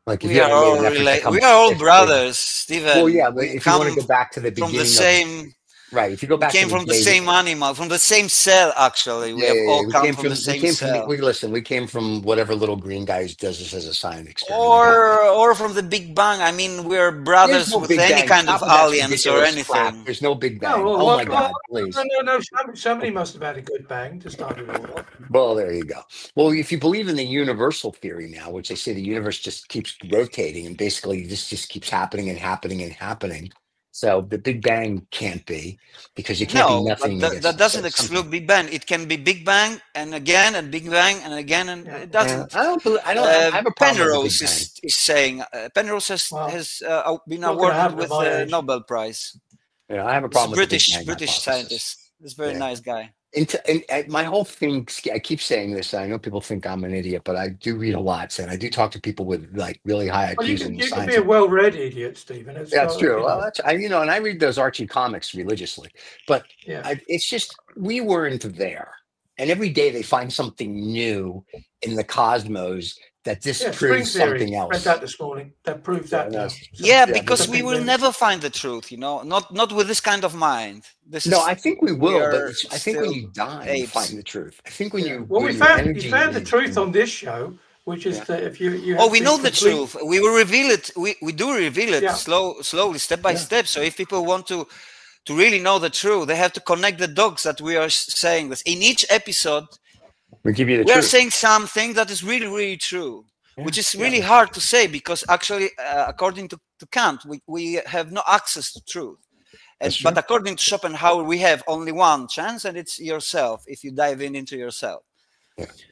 Like if We you are all related. We are all brothers, Stephen. Well, yeah, but if you want to go back to the beginning, from the of- same. Right? If you go We back, came from the days- same animal, from the same cell. Actually, we Yeah, have yeah, all we come came from, the we same came from cell. we listen. We came from whatever little green guy does this as a science experiment. or or from the Big Bang. I mean, we're brothers no with Big any Bang. kind of Stop aliens or ridiculous crap. anything. There's no Big No, Bang. well, oh what- my God, please. No, no, no. Somebody, somebody must have had a good bang to start it all off. Well, there you go. Well, if you believe in the universal theory now, which they say the universe just keeps rotating and basically this just keeps happening and happening and happening. So the Big Bang can't be because you can't No, be but nothing. that, that doesn't something. exclude Big Bang. It can be Big Bang and again and Big Bang and again and Yeah. it doesn't. I don't. believe- I don't. Uh, I have a Penrose is, is saying uh, Penrose has, Well, has uh, been awarded with the. Nobel Prize. Yeah, I have a problem with the Big British Bang British hypothesis. scientist. He's a very Yeah. nice guy. Into and, and my whole thing i keep saying this i know people think i'm an idiot but i do read a lot and i do talk to people with like really high Well, you IQs can, you can be a well-read idiot, Stephen. It's that's not, true you well know, that's i you know and i read those archie comics religiously but yeah. I, it's just we weren't there and every day they find something new in the cosmos that Yeah, proves disproves theory. something Read else that this morning. That proves Yeah, that. no, now. it's- So- Yeah, Yeah, because we will never find the truth, you know, not not with this kind of mind. This no is, i think we will but i think when you die you find the truth i think when you Well, when we found energy we found the truth on this show, which is Yeah. that if you you oh we know be the truth we will reveal it we, we do reveal it Yeah. slow slowly step by Yeah. step so if people want to to really know the truth they have to connect the dots that we are saying this in each episode we give you the we are saying something that is really really true Yeah, which is yeah. really hard to say because actually uh, according to, to kant we, we have no access to truth and, but according to schopenhauer we have only one chance and it's yourself if you dive in into yourself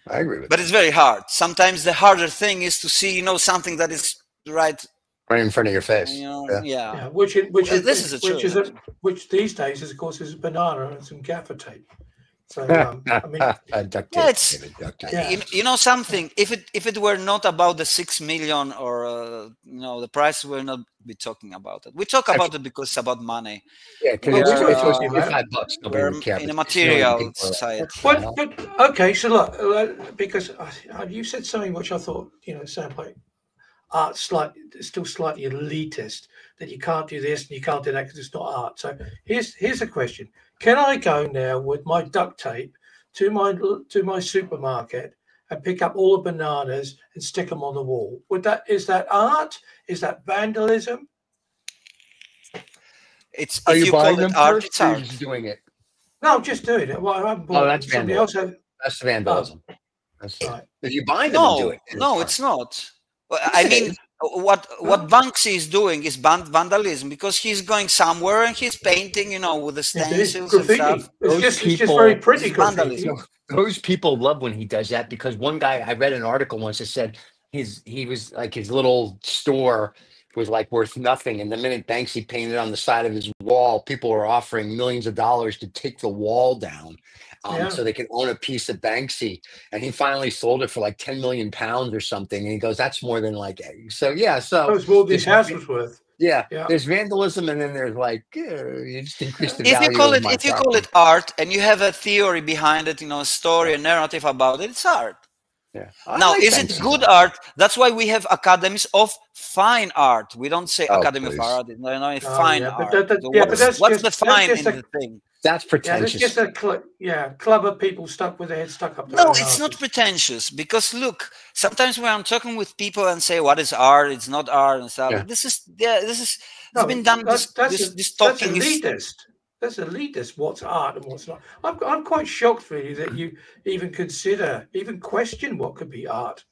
i agree with but it's very hard sometimes the harder thing is to see you know something that is right right in front of your face. you know Yeah. yeah, Yeah, which is which Well, is this is a which is truth. a, which these days is of course is a banana and some gaffer tape. So um, I mean, Uh, Yeah, it's- David, duct tape. Yeah. You, you know something if it if it were not about the six million or uh, you know the price we'll not be talking about it we talk about it because it's about money Yeah, because Well, it's, we it's, it's, talking five bucks. Nobody we're would care. in a but it's million material people are- society but, but okay, so look, uh, because uh, you said something which I thought you know sounded like art slightly still slightly elitist that you can't do this and you can't do that because it's not art. So here's here's a question: Can I go now with my duct tape to my to my supermarket and pick up all the bananas and stick them on the wall? Would that is that art? Is that vandalism? it's Are you, you, buying them art first, or you're art just doing it? No, I'm just doing it. Well, I haven't bought oh, that's them. somebody else. Have, That's the vandalism. Oh. That's Right. if you buy them and do no it. no fine. it's not Well, i mean is. What what banksy is doing is van- vandalism because he's going somewhere and he's painting you know with the It's, it's stencils and stuff It's Those just, it's just people- very pretty It's graffiti. vandalism. those people love when he does that because one guy I read an article once that said his he was like his little store was like worth nothing, and the minute Banksy painted on the side of his wall, people were offering millions of dollars to take the wall down. Um, Yeah. So they can own a piece of Banksy, and he finally sold it for like ten million pounds or something. And he goes, "That's more than like." So yeah, That so was more than This house was worth. yeah, Yeah. there's vandalism, and then there's like uh, you just increase the if value you call of it if you call it art and you have a theory behind it you know a story a narrative about it it's art Yeah. I now like is it Banksy, good art that's why we have academies of fine art we don't say Oh, academy please. of art no no it's Oh, fine yeah, art that- that- So yeah, what's, that's what's just- the fine just in a- the thing That's Yeah, pretentious. it's just a cl- yeah club of people stuck with their head stuck up. no it's not pretentious because look sometimes when i'm talking with people and say what is art it's not art and stuff Yeah. this is yeah this is No, it's been done that's, this, that's, this, a- this that's talking is elitist. That's elitist. What's art and what's not? I'm, I'm quite shocked, really, that you even consider, even question what could be art.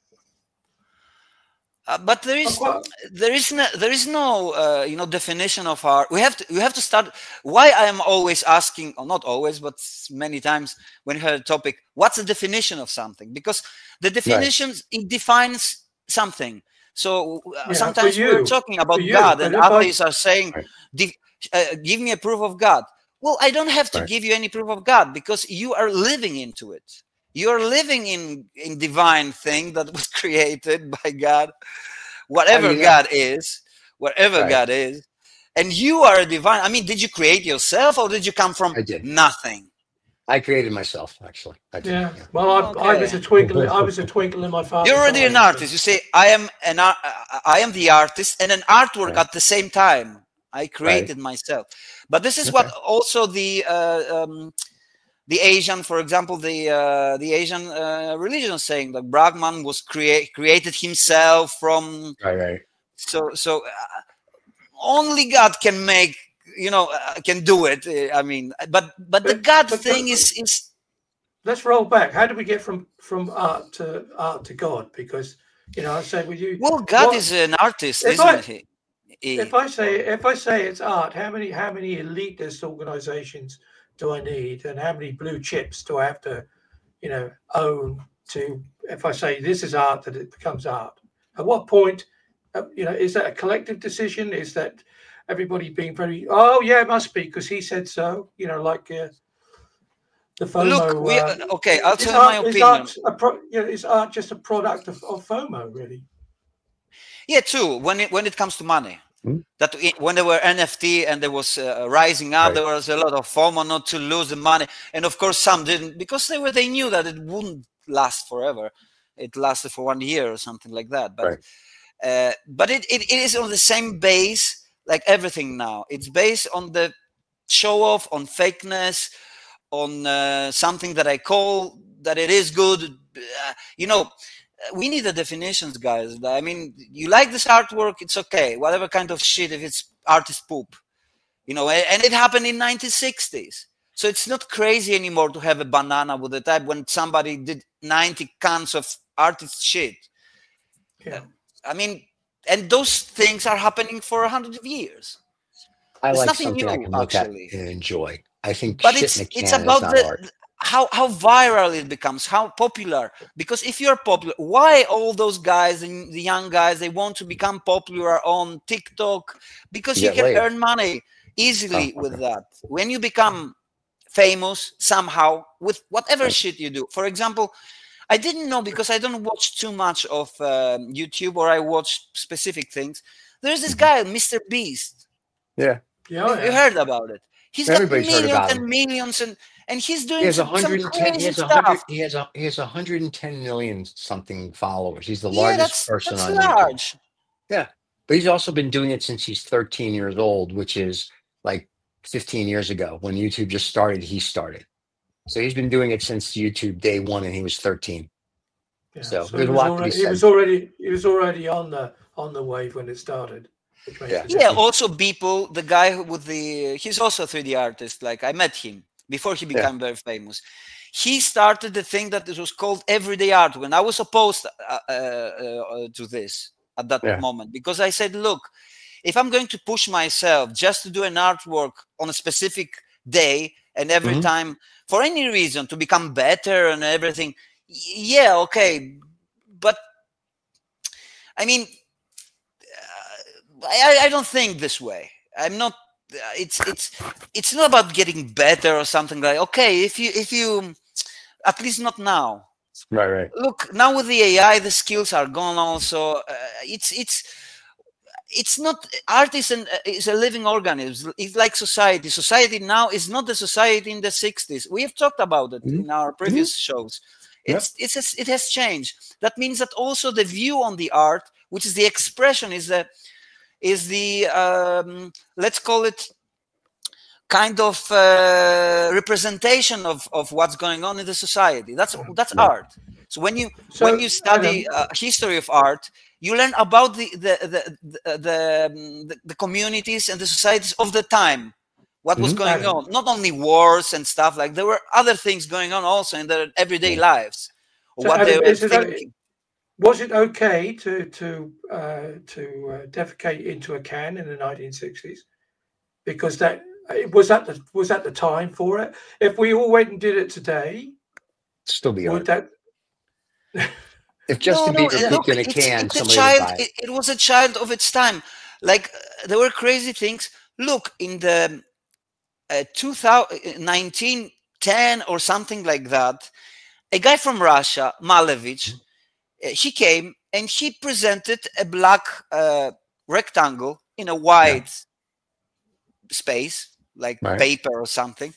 uh, but there is quite- there is no there is no uh, you know definition of art we have to we have to start why i am always asking or not always but many times when you heard a topic what's the definition of something because the definitions it defines something so uh, Yeah, sometimes we're talking about god and I- others are saying Right. Uh, give me a proof of god well i don't have to Right. give you any proof of god because you are living into it you're living in in divine thing that was created by god whatever mean, god is whatever Right. god is and you are a divine i mean did you create yourself or did you come from I did. nothing I created myself, actually. I did, Yeah. Well, I, I was a twinkle. I was a twinkle in my father's. you're already an artist you say i am an ar- i am the artist and an artwork Right. at the same time i created myself but this is what also the uh, um, the asian for example the uh, the asian uh, religion is saying that brahman was create created himself from Right, right. so so uh, only god can make you know uh, can do it uh, i mean but but the god but- thing but- is is Let's roll back. How do we get from from art to art to God? Because you know, I say with you. well god what- is an artist isn't he If I say if I say it's art, how many how many elitist organizations do I need, and how many blue chips do I have to, you know, own to? If I say this is art, that it becomes art. At what point, uh, you know, is that a collective decision? Is that everybody being very? Oh yeah, it must be because he said so. You know, like. Uh, The FOMO. Look, we, uh, okay, I'll tell you my art, is opinion. art, a pro, yeah, is art just a product of, of FOMO, really? Yeah, too. When it when it comes to money, Hmm. that when there were NFT and there was uh, rising up, Right. there was a lot of FOMO not to lose the money, and of course some didn't because they were they knew that it wouldn't last forever. It lasted for one year or something like that. But Right. uh, but it, it, it is on the same base like everything now. It's based on the show off, on fakeness, on uh, something that I call that it is good. Uh, you know, we need the definitions, guys. I mean, you like this artwork, it's okay. Whatever kind of shit, if it's artist poop, you know, and, and it happened in 1960s. So it's not crazy anymore to have a banana with the type when somebody did 90 cans of artist shit. Yeah. I mean, and those things are happening for a hundred of years. I It's like nothing something I can look actually. at and enjoy. I think but shit it's in a can it's is about not the art. How how viral it becomes how popular because if you're popular why all those guys and the young guys they want to become popular on tiktok because You you can laid. earn money easily Oh, with okay. that when you become famous somehow with whatever Right. shit you do for example i didn't know because i don't watch too much of um, youtube or i watch specific things there's this Mhm. guy mr beast Yeah, you, oh, you yeah. heard about it he's Everybody's got heard millions about and millions and and he's doing He has some, some 110. He crazy has stuff 100. He has a. He has 110 million something followers. He's the yeah, largest that's, person that's on YouTube. large. Yeah, but he's also been doing it since he's 13 years old, which is like 15 years ago when YouTube just started. He started, so he's been doing it since YouTube day one, and he was 13. Yeah. So, he there's a was lot to be already, he was already he was already on the on the wave when it started. Yeah. Yeah, also people, the guy who- with the, he's also a 3D artist. Like I met him before he became very famous. He started the thing that was called everyday art. When I was opposed uh, uh, uh, to this at that Yeah. moment, because I said, look, if I'm going to push myself just to do an artwork on a specific day and every Mhm. time for any reason to become better and everything, yeah, okay, but I mean, uh, I, I don't think this way. I'm not. Uh, it's it's it's not about getting better or something like. Okay, if you if you, at least not now. Right, right. Look now with the AI, the skills are gone. Also, uh, it's it's it's not art is an is a living organism. It's like society. Society now is not the society in the 60s. We have talked about it Mhm. in our previous shows. Yep. It's it's a, it has changed. That means that also the view on the art, which is the expression, is the is the um, let's call it kind of uh, representation of, of what's going on in the society. That's that's Right. art. So when you So, when you study uh, history of art, you learn about the the the the, the, um, the, communities and the societies of the time. What was Mhm. going on? Not only wars and stuff like there were other things going on also in their everyday lives. So, what they were is it o- thinking. Was it okay to to uh, to uh, defecate into a can in the 1960s? Because that was that the was that the time for it. If we all went and did it today, Still be would art. that? If Justin no, no, Bieber look, in a can, it's a somebody child. would buy it. It, it was a child of its time. Like uh, there were crazy things. Look in the uh, 2000, 1910 or something like that. A guy from Russia, Malevich, Mm-hmm. uh, he came and she presented a black uh, rectangle in a white space, like Right. paper or something.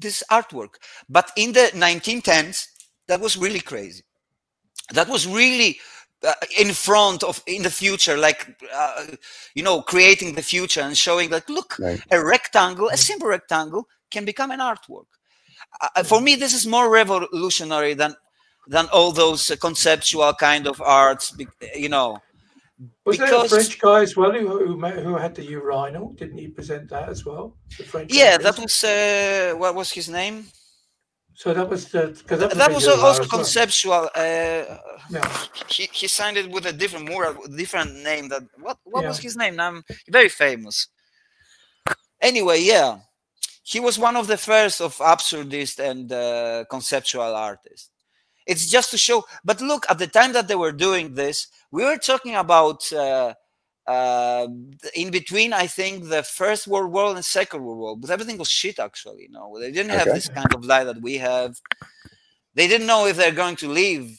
This artwork. But in the 1910s, that was really crazy. That was really uh, in front of in the future, like uh, you know, creating the future and showing like, look, Right. a rectangle, a simple rectangle, can become an artwork. Uh, for me, this is more revolutionary than than all those uh, conceptual kind of arts. You know, Was there a French guy as well who who, who had the urinal? Didn't he present that as well? The French. yeah, artist? that was uh, what was his name? So that was the because that was, That was also well. conceptual. Uh, Yeah. he, he signed it with a different mural, different name. That what what was his name? I'm very famous. Anyway, yeah, he was one of the first of absurdist and uh, conceptual artists. It's just to show. But look, at the time that they were doing this, we were talking about uh, uh, in between, I think the First World War and Second World War, but everything was shit. Actually, you know, they didn't have Okay. this kind of life that we have. They didn't know if they're going to leave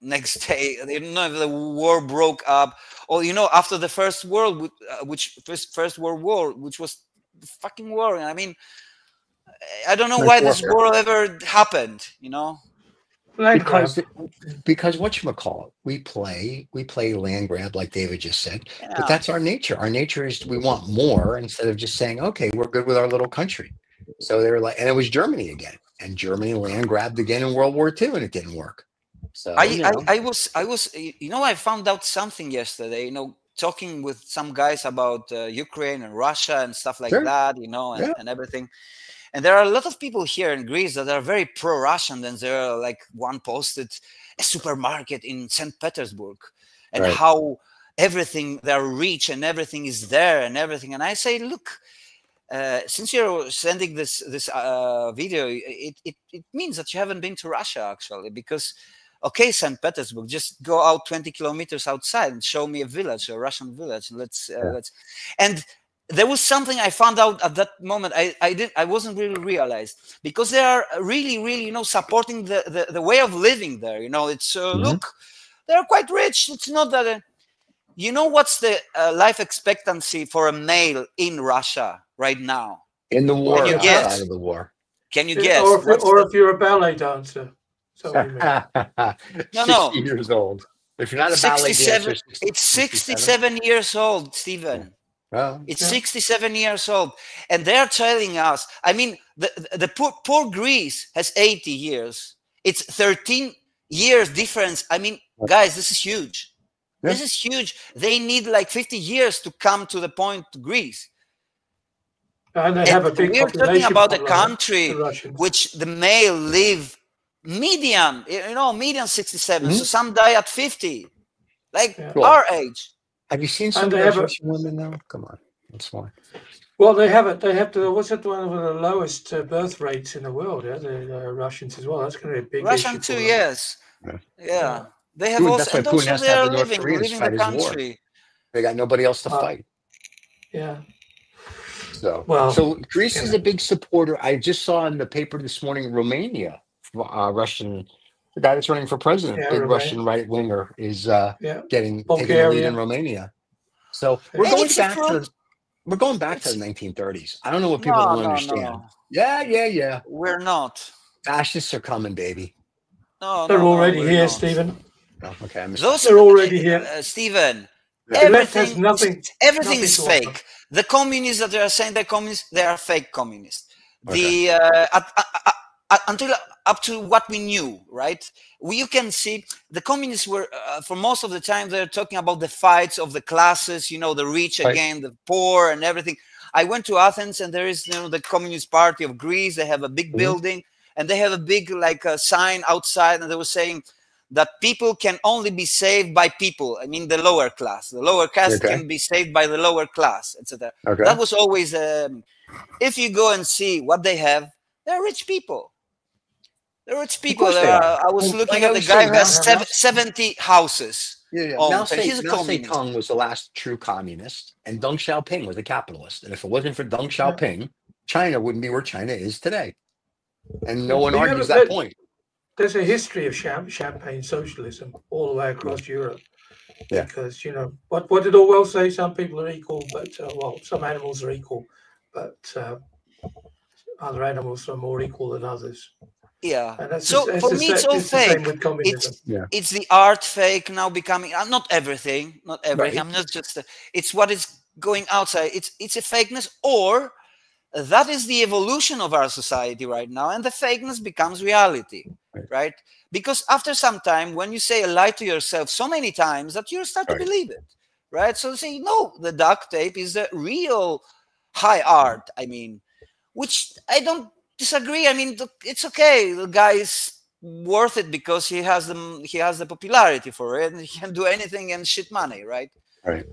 next day. They didn't know if the war broke up, or you know, after the First World, uh, which first First World War, which was fucking war. I mean, I don't know why this war ever happened. You know, because because what you call it, we play we play land grab like David just said, Yeah. but that's our nature. Our nature is we want more instead of just saying, okay, we're good with our little country. So they were like, and it was Germany again, and Germany land grabbed again in World War II, and it didn't work. So I, you know, I, I was I was you know I found out something yesterday you know talking with some guys about uh, Ukraine and Russia and stuff like Sure. that you know and, Yeah. and everything and there are a lot of people here in Greece that are very pro-Russian and there are like one posted a supermarket in St. Petersburg and Right. how everything they're rich and everything is there and everything and I say look uh, since you're sending this this uh, video, it, it it means that you haven't been to Russia actually, because okay, St. Petersburg, just go out 20 kilometers outside and show me a village, a Russian village. Let's uh, Yeah. let's and there was something I found out at that moment. I I didn't I wasn't really realized because they are really really you know supporting the the, the way of living there. You know, it's uh, Mhm. look they're quite rich. It's not that. Uh, you know what's the uh, life expectancy for a male in Russia right now? in the war, you outside guess? of the war. Can you Yeah, guess? or, if, or the- if you're a ballet dancer. So what do you mean? No, no. 60 years old. If you're not a ballet dancer, it's 67 years old, Stephen. Well, It's Yeah. 67 years old. And they're telling us, I mean, the, the, the poor, poor Greece has 80 years. It's 13 years difference. I mean, guys, this is huge. Yeah. This is huge. They need like 50 years to come to the point to Greece. And they have a And big we're talking about a country the which the male live median, you know, median 67. So Mhm. some die at 50, like Yeah. Our age. Have you seen some of they those Russian women now? Come on, that's why. Well, they have it. They have the what's it? One of the lowest uh, birth rates in the world. Yeah, the uh, Russians as well. That's going to be a big Russian issue too, for them. yes. Yeah. Yeah. They have Putin- also, that's why and Putin also has to they have are the North living, Koreans living fight the his war. country. They got nobody else to Uh, fight. Yeah. So, Well, so Greece is a big supporter. I just saw in the paper this morning, Romania, uh, Russian, the guy that's running for president, Yeah, big Romania. Russian right winger, is uh, Yeah. getting taking the lead in Romania. So we're And going back to the, we're going back to the 1930s. I don't know what people No, don't no, understand. no. Yeah, yeah, yeah. We're not. Fascists are coming, baby. No, They're no, no, already here, not. Stephen. Oh, okay, I missed Those They're already here. uh, Stephen. Yeah. The left has Everything, nothing- everything nothing is to offer. fake. The communists that they are saying they're communists, they are fake communists. The uh, at, at- at- at- until up to what we knew, right? We, you can see the communists were uh, for most of the time they're talking about the fights of the classes, you know, the rich Right. again, the poor, and everything. I went to Athens, and there is you know the Communist Party of Greece. They have a big Mhm. building, and they have a big like a sign outside, and they were saying that people can only be saved by people. I mean, the lower class. The lower class Okay. can be saved by the lower class, etc. Okay. That was always. Um, if you go and see what they have, they're rich people. They're people. There are. are- I was Well, looking like at the guy who has now- sev- 70 houses. Yeah, yeah. Oh, Mao, okay, he's a Mao communist. Zedong was the last true communist, and Deng Xiaoping was a capitalist. And if it wasn't for Deng Xiaoping, China wouldn't be where China is today. And no one Yeah, argues but- that point. There's a history of cham- champagne socialism all the way across Europe. Yeah. Because you know what? What did Orwell say? Some people are equal, but uh, well, some animals are equal, but uh, other animals are more equal than others. Yeah. So the, for me, it's all the fake. with communism. It's it's the art fake now becoming uh, not everything, not everything. Right. I'm not just. uh, it's what is going outside. It's it's a fakeness, or that is the evolution of our society right now, and the fakeness becomes reality, Right. right? Because after some time, when you say a lie to yourself so many times that you start Right. to believe it, right? So say no, the duct tape is the real high art. I mean, which I don't disagree. I mean, it's okay. The guy is worth it because he has the he has the popularity for it, and he can do anything and shit money, right? Right.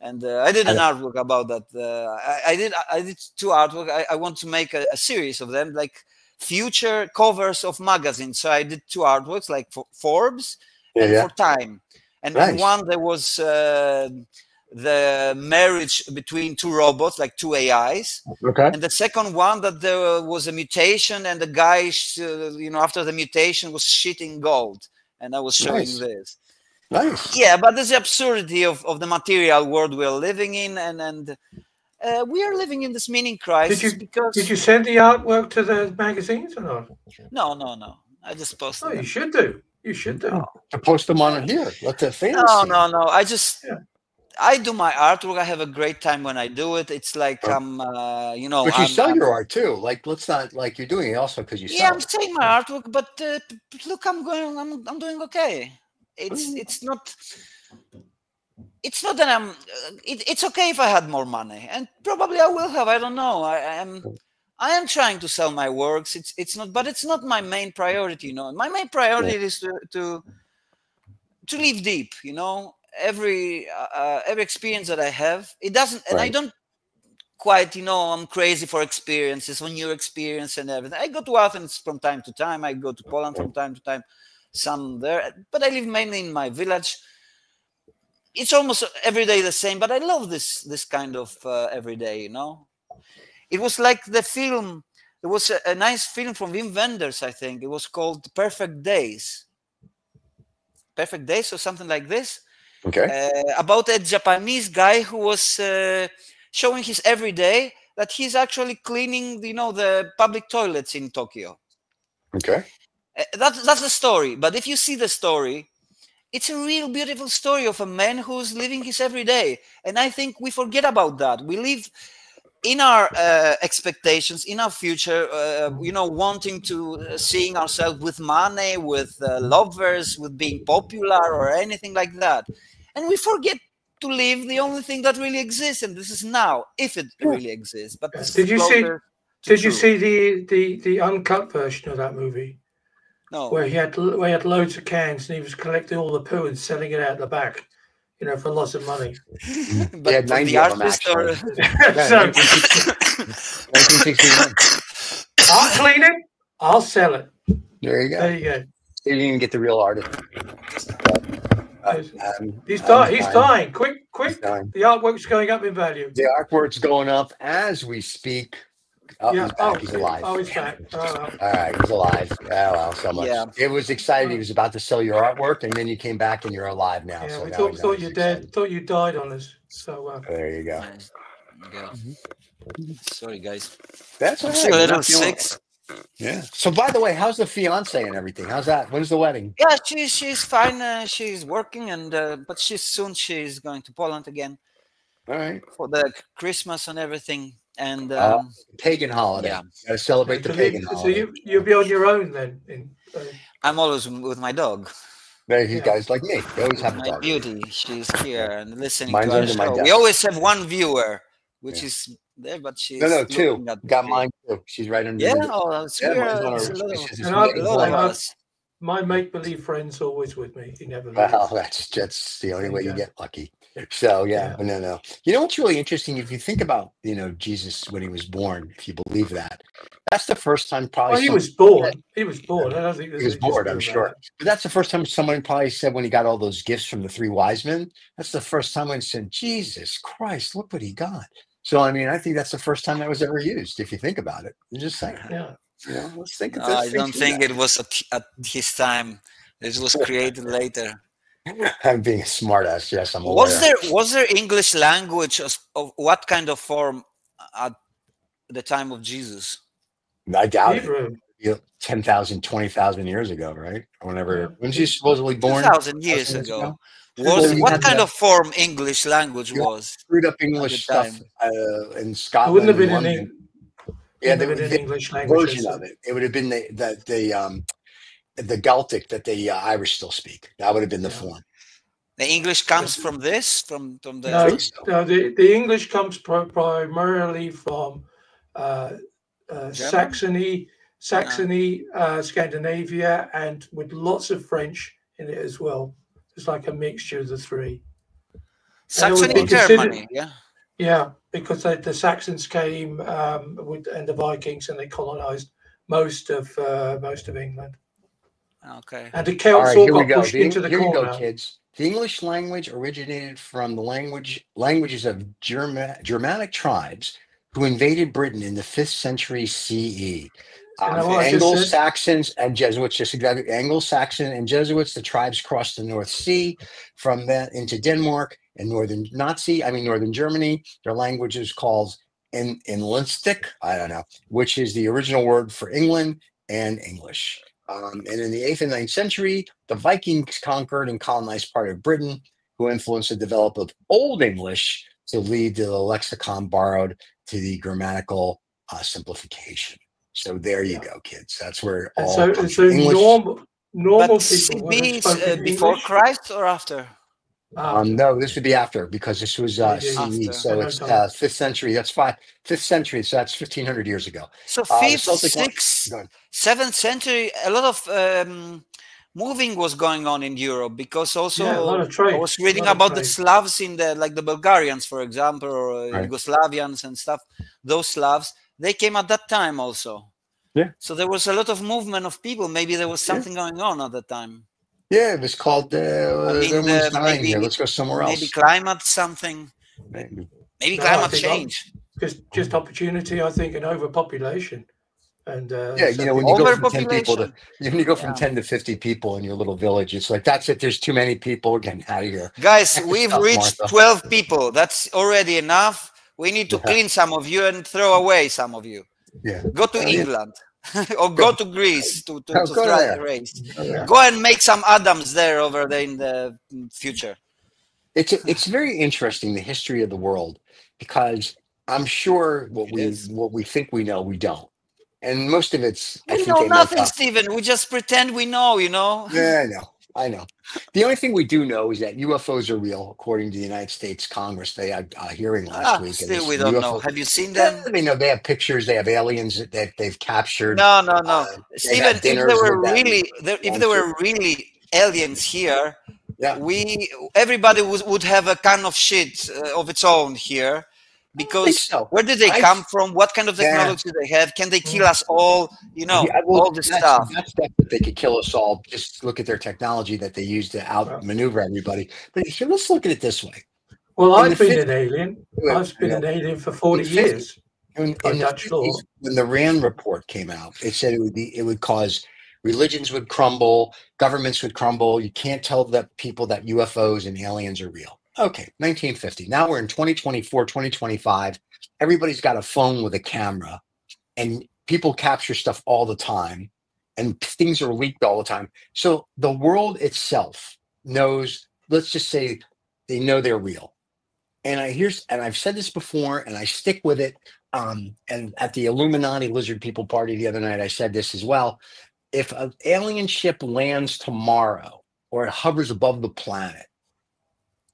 And uh, I did an artwork about that. Uh, I, I did I did two artwork. I, I want to make a, a series of them, like future covers of magazines. So I did two artworks, like for Forbes Yeah, and yeah. for Time. and Nice. one there was uh, the marriage between two robots, like two AIs, Okay. and the second one that there was a mutation, and the guy, uh, you know, after the mutation was shitting gold, and I was showing Nice. this. Nice. Yeah, but there's the absurdity of, of the material world we're living in, and and uh, we are living in this meaning crisis you- because Did you send the artwork to the magazines or not? no, no, no. I just posted. Oh, you should do. You should do. To post them on here. Let the fans. No, no, no. I just Yeah. I do my artwork. I have a great time when I do it. It's like Oh. I'm, uh, you know, But you I'm, sell I'm- your art too. Like, let's not like you're doing it also because you yeah. I'm it. selling my artwork, but uh, look, I'm going, I'm, I'm doing okay. It's, Mm. it's not, it's not that I'm. Uh, it, it's okay if I had more money, and probably I will have. I don't know. I, I am, I am trying to sell my works. It's, it's not, but it's not my main priority. You know, my main priority is to, to, to live deep. You know, every, uh, uh, every experience that I have, it doesn't, and I don't quite, you know, I'm crazy for experiences, for new experience and everything. I go to Athens from time to time. I go to Poland from time to time. Some there, but I live mainly in my village. It's almost every day the same, but I love this this kind of uh, every day. You know, it was like the film. There was a, a nice film from Wim Wenders, I think. It was called Perfect Days. Perfect Days or something like this Okay. uh, about a Japanese guy who was uh, showing his everyday that he's actually cleaning, you know, the public toilets in Tokyo. Okay. Uh, that's that's the story. But if you see the story, it's a real beautiful story of a man who's living his everyday. And I think we forget about that. We live in our uh, expectations, in our future, uh, you know, wanting to uh, seeing ourselves with money, with uh, lovers, with being popular, or anything like that, and we forget to live the only thing that really exists, and this is now, if it really exists. But this is Did you see- closer to Did you true. see the, the, the uncut version of that movie No. where he had where he had loads of cans and he was collecting all the poo and selling it out the back, you know, for lots of money. but had 90 the of them, artist or Yeah, so 1961. I'll clean it, I'll sell it. There you go. There you go. You didn't even get the real artist. Uh, um, he's, di- he's dying. Quick, quick. Dying. The artwork's going up in value. The artwork's going up as we speak. Oh, yeah. he's, back. Oh, he's alive. Oh, he's back. Oh, all right. All right. He's alive. Oh, so much. Yeah. It was exciting. He was about to sell your artwork, and then you came back and you're alive now. Yeah, so we now thought, thought you dead. Thought you died on us. So uh, oh, there you go. There you go. Mm-hmm. Sorry, guys. That's what I'm 06. Yeah. So, by the way, how's the fiance and everything? How's that? When's the wedding? Yeah, she's she's fine. Uh, she's working, and uh, but she's soon she's going to Poland again All right. for the Christmas and everything. And Uh, um, Pagan holiday. Yeah. Got to celebrate the so, pagan you, so holiday. you you'll be on your own then. In, uh, I'm always with my dog, There, you Yeah. guys like me. They always have a my dog. beauty. She's here and listening Mine's to our my show. We always have one viewer, which Yeah. is there, but she's No, no, two. at Got feed. mine too. She's right under. Yeah, the- oh, it's Yeah, uh, here. mine's on It's her- a little, it's just- And I- a lot of and I- us. my make believe friend's always with me. He never leaves. Well, that's that's the only way you get lucky. So yeah, Yeah. but no, no. You know what's really interesting? If you think about, you know, Jesus when he was born, if you believe that, that's the first time probably. Well, he some- was born. He was born. I don't think he there's was any bored, I'm sure. about But that's the first time someone probably said when he got all those gifts from the three wise men. That's the first time when said, "Jesus Christ, look what he got." So I mean, I think that's the first time that was ever used. If you think about it, I'm just saying. that. Yeah. You know, let's think. No, let's I don't think that. it was at, at his time. It was created later. I'm being a smartass. Yes, I'm aware. Was there was there English language of, of what kind of form at the time of Jesus? I doubt it. Hebrew. you know, 10,000, 20,000 years ago, right? Or Whenever, Yeah. when she supposedly born, thousand years years ago. ago? Was Well, what kind the- of form English language Yeah. was? screwed up English stuff uh, in It Scotland. wouldn't have and been in, London. Eng- yeah, wouldn't the, have been English language. version of it. It would have been the the, the um the Celtic that the uh, Irish still speak. That would have been the Yeah. form. The English comes from this, from from the. No, so. no the, the English comes pro- primarily from uh, uh, German? Saxony, Saxony, uh, Scandinavia, and with lots of French in it as well. It's like a mixture of the three. and it Saxony, Germany. Yeah. Yeah, because they, the Saxons came um, with and the Vikings and they colonized most of uh, most of England. Okay. And the Celts right, all, here we got go. pushed The- into the here you corner. go, kids. The English language originated from the language languages of Germa, Germanic tribes who invaded Britain in the fifth century CE. Um, know what I just said? Anglo-Saxons and Jesuits, just exactly Anglo-Saxon and Jesuits, the tribes crossed the North Sea from that into Denmark and northern Nazi, I mean northern Germany. Their language is called in Enlistic, I don't know, which is the original word for England and English. Um, and in the eighth and ninth century, the Vikings conquered and colonized part of Britain, who influenced the development of Old English to lead to the lexicon borrowed to the grammatical uh, simplification. So there you Yeah. go, kids. That's where And all so, comes and so English. normal, normal But people CB uh, before English. Christ or after? Um, no, this would be after because this was uh, Yeah, yeah, CE, After. so it's uh, fifth century. That's five fifth century, so that's fifteen hundred years ago. So Uh, fifth, Celtic one- sixth, seventh century, a lot of um, moving was going on in Europe because also yeah, a lot of trade. I was reading about the. Slavs in the like the Bulgarians, for example, or uh, Right. Yugoslavians and stuff. Those Slavs, they came at that time also. Yeah. So there was a lot of movement of people. Maybe there was Yeah. something going on at that time. Yeah, it was called. Uh, mean, everyone's uh, dying maybe- here. Let's go somewhere else. Maybe climate something. Maybe. Maybe No, climate think I'm- change. just just opportunity, I think, and overpopulation. And uh, Yeah, so you know, when you go from 10 people to when you go from Yeah. 10 to 50 people in your little village, it's like that's it. There's too many people. We're getting out of here. Guys, Heck we've stuff, reached Martha. 12 people. That's already enough. We need to Yeah. clean some of you and throw away some of you. Yeah. Go to Oh. England or go to Greece to, to, Oh, to there. the race. Yeah. Go and make some Adams there over there in the future. It's it's very interesting the history of the world because I'm sure what It we is. what we think we know we don't, and most of it's I We know nothing. Stephen. We just pretend we know, you know? Yeah, I know. I know. The only thing we do know is that UFOs are real, according to the United States Congress. They had a hearing last Ah, week. and still, this we don't UFO know. Have you seen them? they know they have pictures. They have aliens that that they've captured. No, no, no. Uh, they Stephen, had if there were with them. really, there, if there were really aliens here, Yeah. we everybody would, would have a kind of shit uh, of its own here because so. where did they I- come from what kind of Yeah. technology do they have can they kill us all you know Yeah, well, all this that's, stuff That's that they could kill us all. Just look at their technology that they use to outmaneuver everybody. But here, let's look at it this way. well, in I've been fifth- an alien. I've been I an alien for 40 In years. In, in the Dutch law. 50s, when the Rand report came out, it said it would be it would cause religions would crumble, governments would crumble. You can't tell that people that UFOs and aliens are real. Okay, 1950. Now we're in 2024, 2025. Everybody's got a phone with a camera, and people capture stuff all the time, and things are leaked all the time. So the world itself knows. Let's just say they know they're real. And I here's and I've said this before, and I stick with it um, and at the Illuminati Lizard People party the other night, I said this as well. If an alien ship lands tomorrow or it hovers above the planet,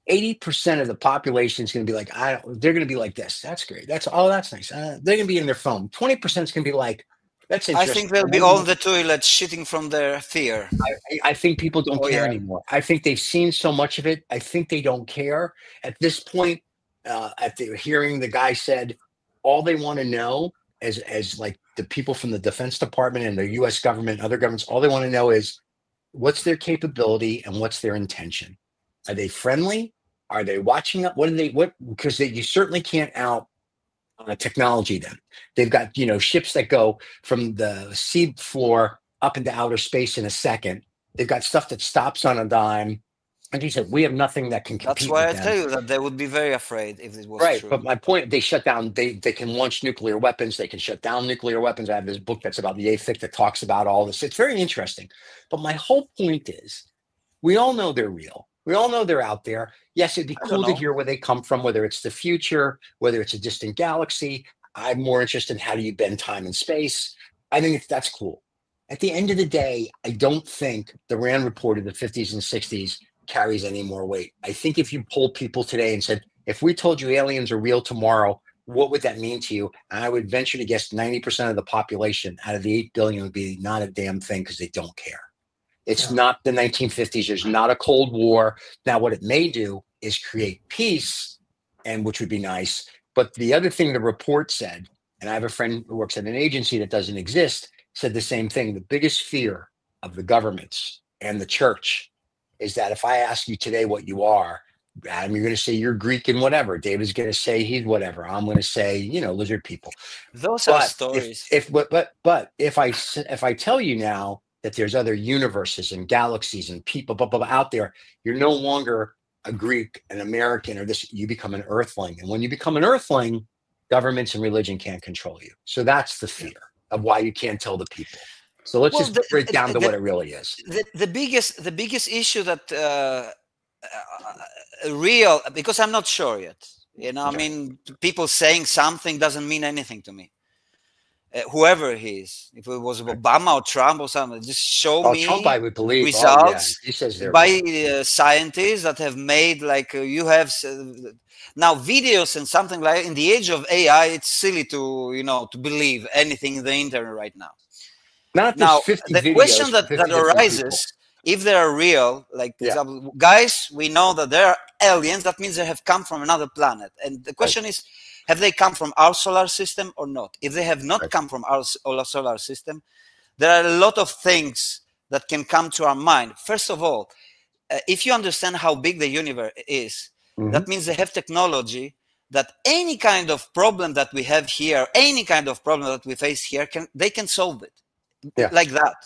80% of the population is going to be like, I don't, they're going to be like this. That's great. That's, oh, that's nice. Uh, they're going to be in their phone. 20% is going to be like, that's i think they'll be all the toilet shitting from their fear I, I think people don't Oh, care yeah. anymore. I think they've seen so much of it. I think they don't care at this point. Uh, at the hearing, the guy said all they want to know, as as like the people from the Defense Department and the U.S. government, other governments, all they want to know is what's their capability and what's their intention. Are they friendly? Are they watching up? What are they? What? Because they, you certainly can't out uh, technology them. They've got you know ships that go from the sea floor up into outer space in a second. They've got stuff that stops on a dime. And he said, we have nothing that can compete that's why i them. tell you that they would be very afraid if it was Right, true but my point, they shut down. They they can launch nuclear weapons. They can shut down nuclear weapons. I have this book that's about the AFIC that talks about all this. It's very interesting. But my whole point is, we all know they're real. We all know they're out there. Yes, it'd be cool to hear where they come from, whether it's the future, whether it's a distant galaxy. I'm more interested in how do you bend time and space. I think it's, that's cool. At the end of the day, I don't think the Rand report of the 50s and 60s carries any more weight. I think if you polled people today and said, if we told you aliens are real tomorrow, what would that mean to you? And I would venture to guess 90% of the population out of the 8 billion would be not a damn thing because they don't care. It's Yeah. not the 1950s. There's not a Cold War. Now, what it may do is create peace, and which would be nice. But the other thing the report said, and I have a friend who works at an agency that doesn't exist, said the same thing. The biggest fear of the governments and the church is that if I ask you today what you are, Adam, you're going to say you're Greek and whatever. David's going to say he's whatever. I'm going to say, you know, lizard people. Those are stories. if, if but but but if I if I tell you now that there's other universes and galaxies and people blah, blah, blah, out there, you're no longer a Greek, an American, or this. You become an Earthling, and when you become an Earthling, governments and religion can't control you. So that's the fear of why you can't tell the people. So let's Well, just the- break down to the- what it really is. the, the biggest the biggest issue that uh, uh, real because i'm not sure yet you know Okay. i mean people saying something doesn't mean anything to me uh, whoever he is if it was obama or trump or something just show Oh, me Trump, I would believe. Oh, yeah. results He says by uh, scientists that have made like uh, you have uh, now videos and something like in the age of ai it's silly to you know to believe anything in the internet right now not now 50 the question that, 50 that arises if they are real like Yeah. example guys we know that there are aliens that means they have come from another planet and the question is have they come from our solar system or not if they have not Right. come from our our solar system there are a lot of things that can come to our mind first of all uh, if you understand how big the universe is people. that means they have technology that any kind of problem that we have here any kind of problem that we face here can they can solve it Yeah. like that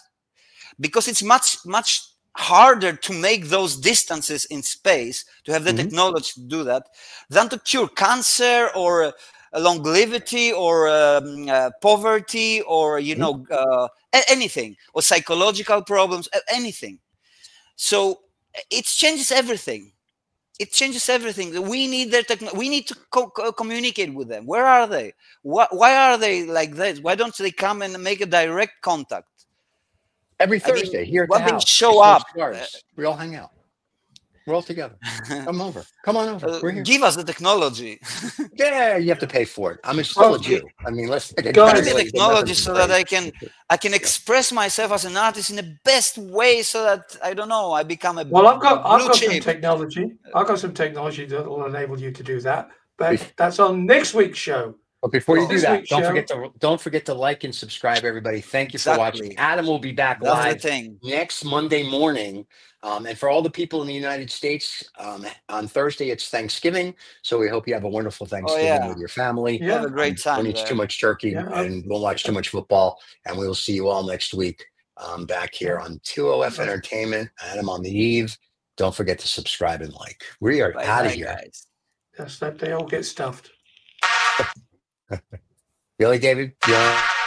because it's much much harder to make those distances in space to have the Mhm. technology to do that than to cure cancer or uh, longevity or um, uh, poverty or you Mhm. know uh, anything or psychological problems anything. So it changes everything. It changes everything. We need their techno- we need to co- co- communicate with them. Where are they? Why, why are they like this? Why don't they come and make a direct contact Every I mean, Thursday here at why the they house. show we smoke up, cigars. uh, we all hang out. We're all together. Come over. Come on over. Uh, We're here. give us the technology Yeah, you have to pay for it. I'm a- still a Oh, Jew. I mean, let's Guys- Give me the the technology so that i can i can express myself as an artist in the best way so that i don't know i become a Well, I've got I've blue got some technology. I've got some technology that will enable you to do that. But that's on next week's show. But before you do this that, don't show- forget to don't forget to like and subscribe, everybody. Thank you for watching. Adam will be back that's live the thing next Monday morning. Um, and for all the people in the United States, um, on Thursday it's Thanksgiving, so we hope you have a wonderful Thanksgiving Oh, yeah. with your family. Yeah. have a great Um, time Don't eat too much turkey Yeah, and don't watch too much football. And we will see you all next week um, back here on 2OF Entertainment. Adam on the Eve. Don't forget to subscribe and like. We are Bye out of here. guys That's that they all get stuffed. Billy David, wanna-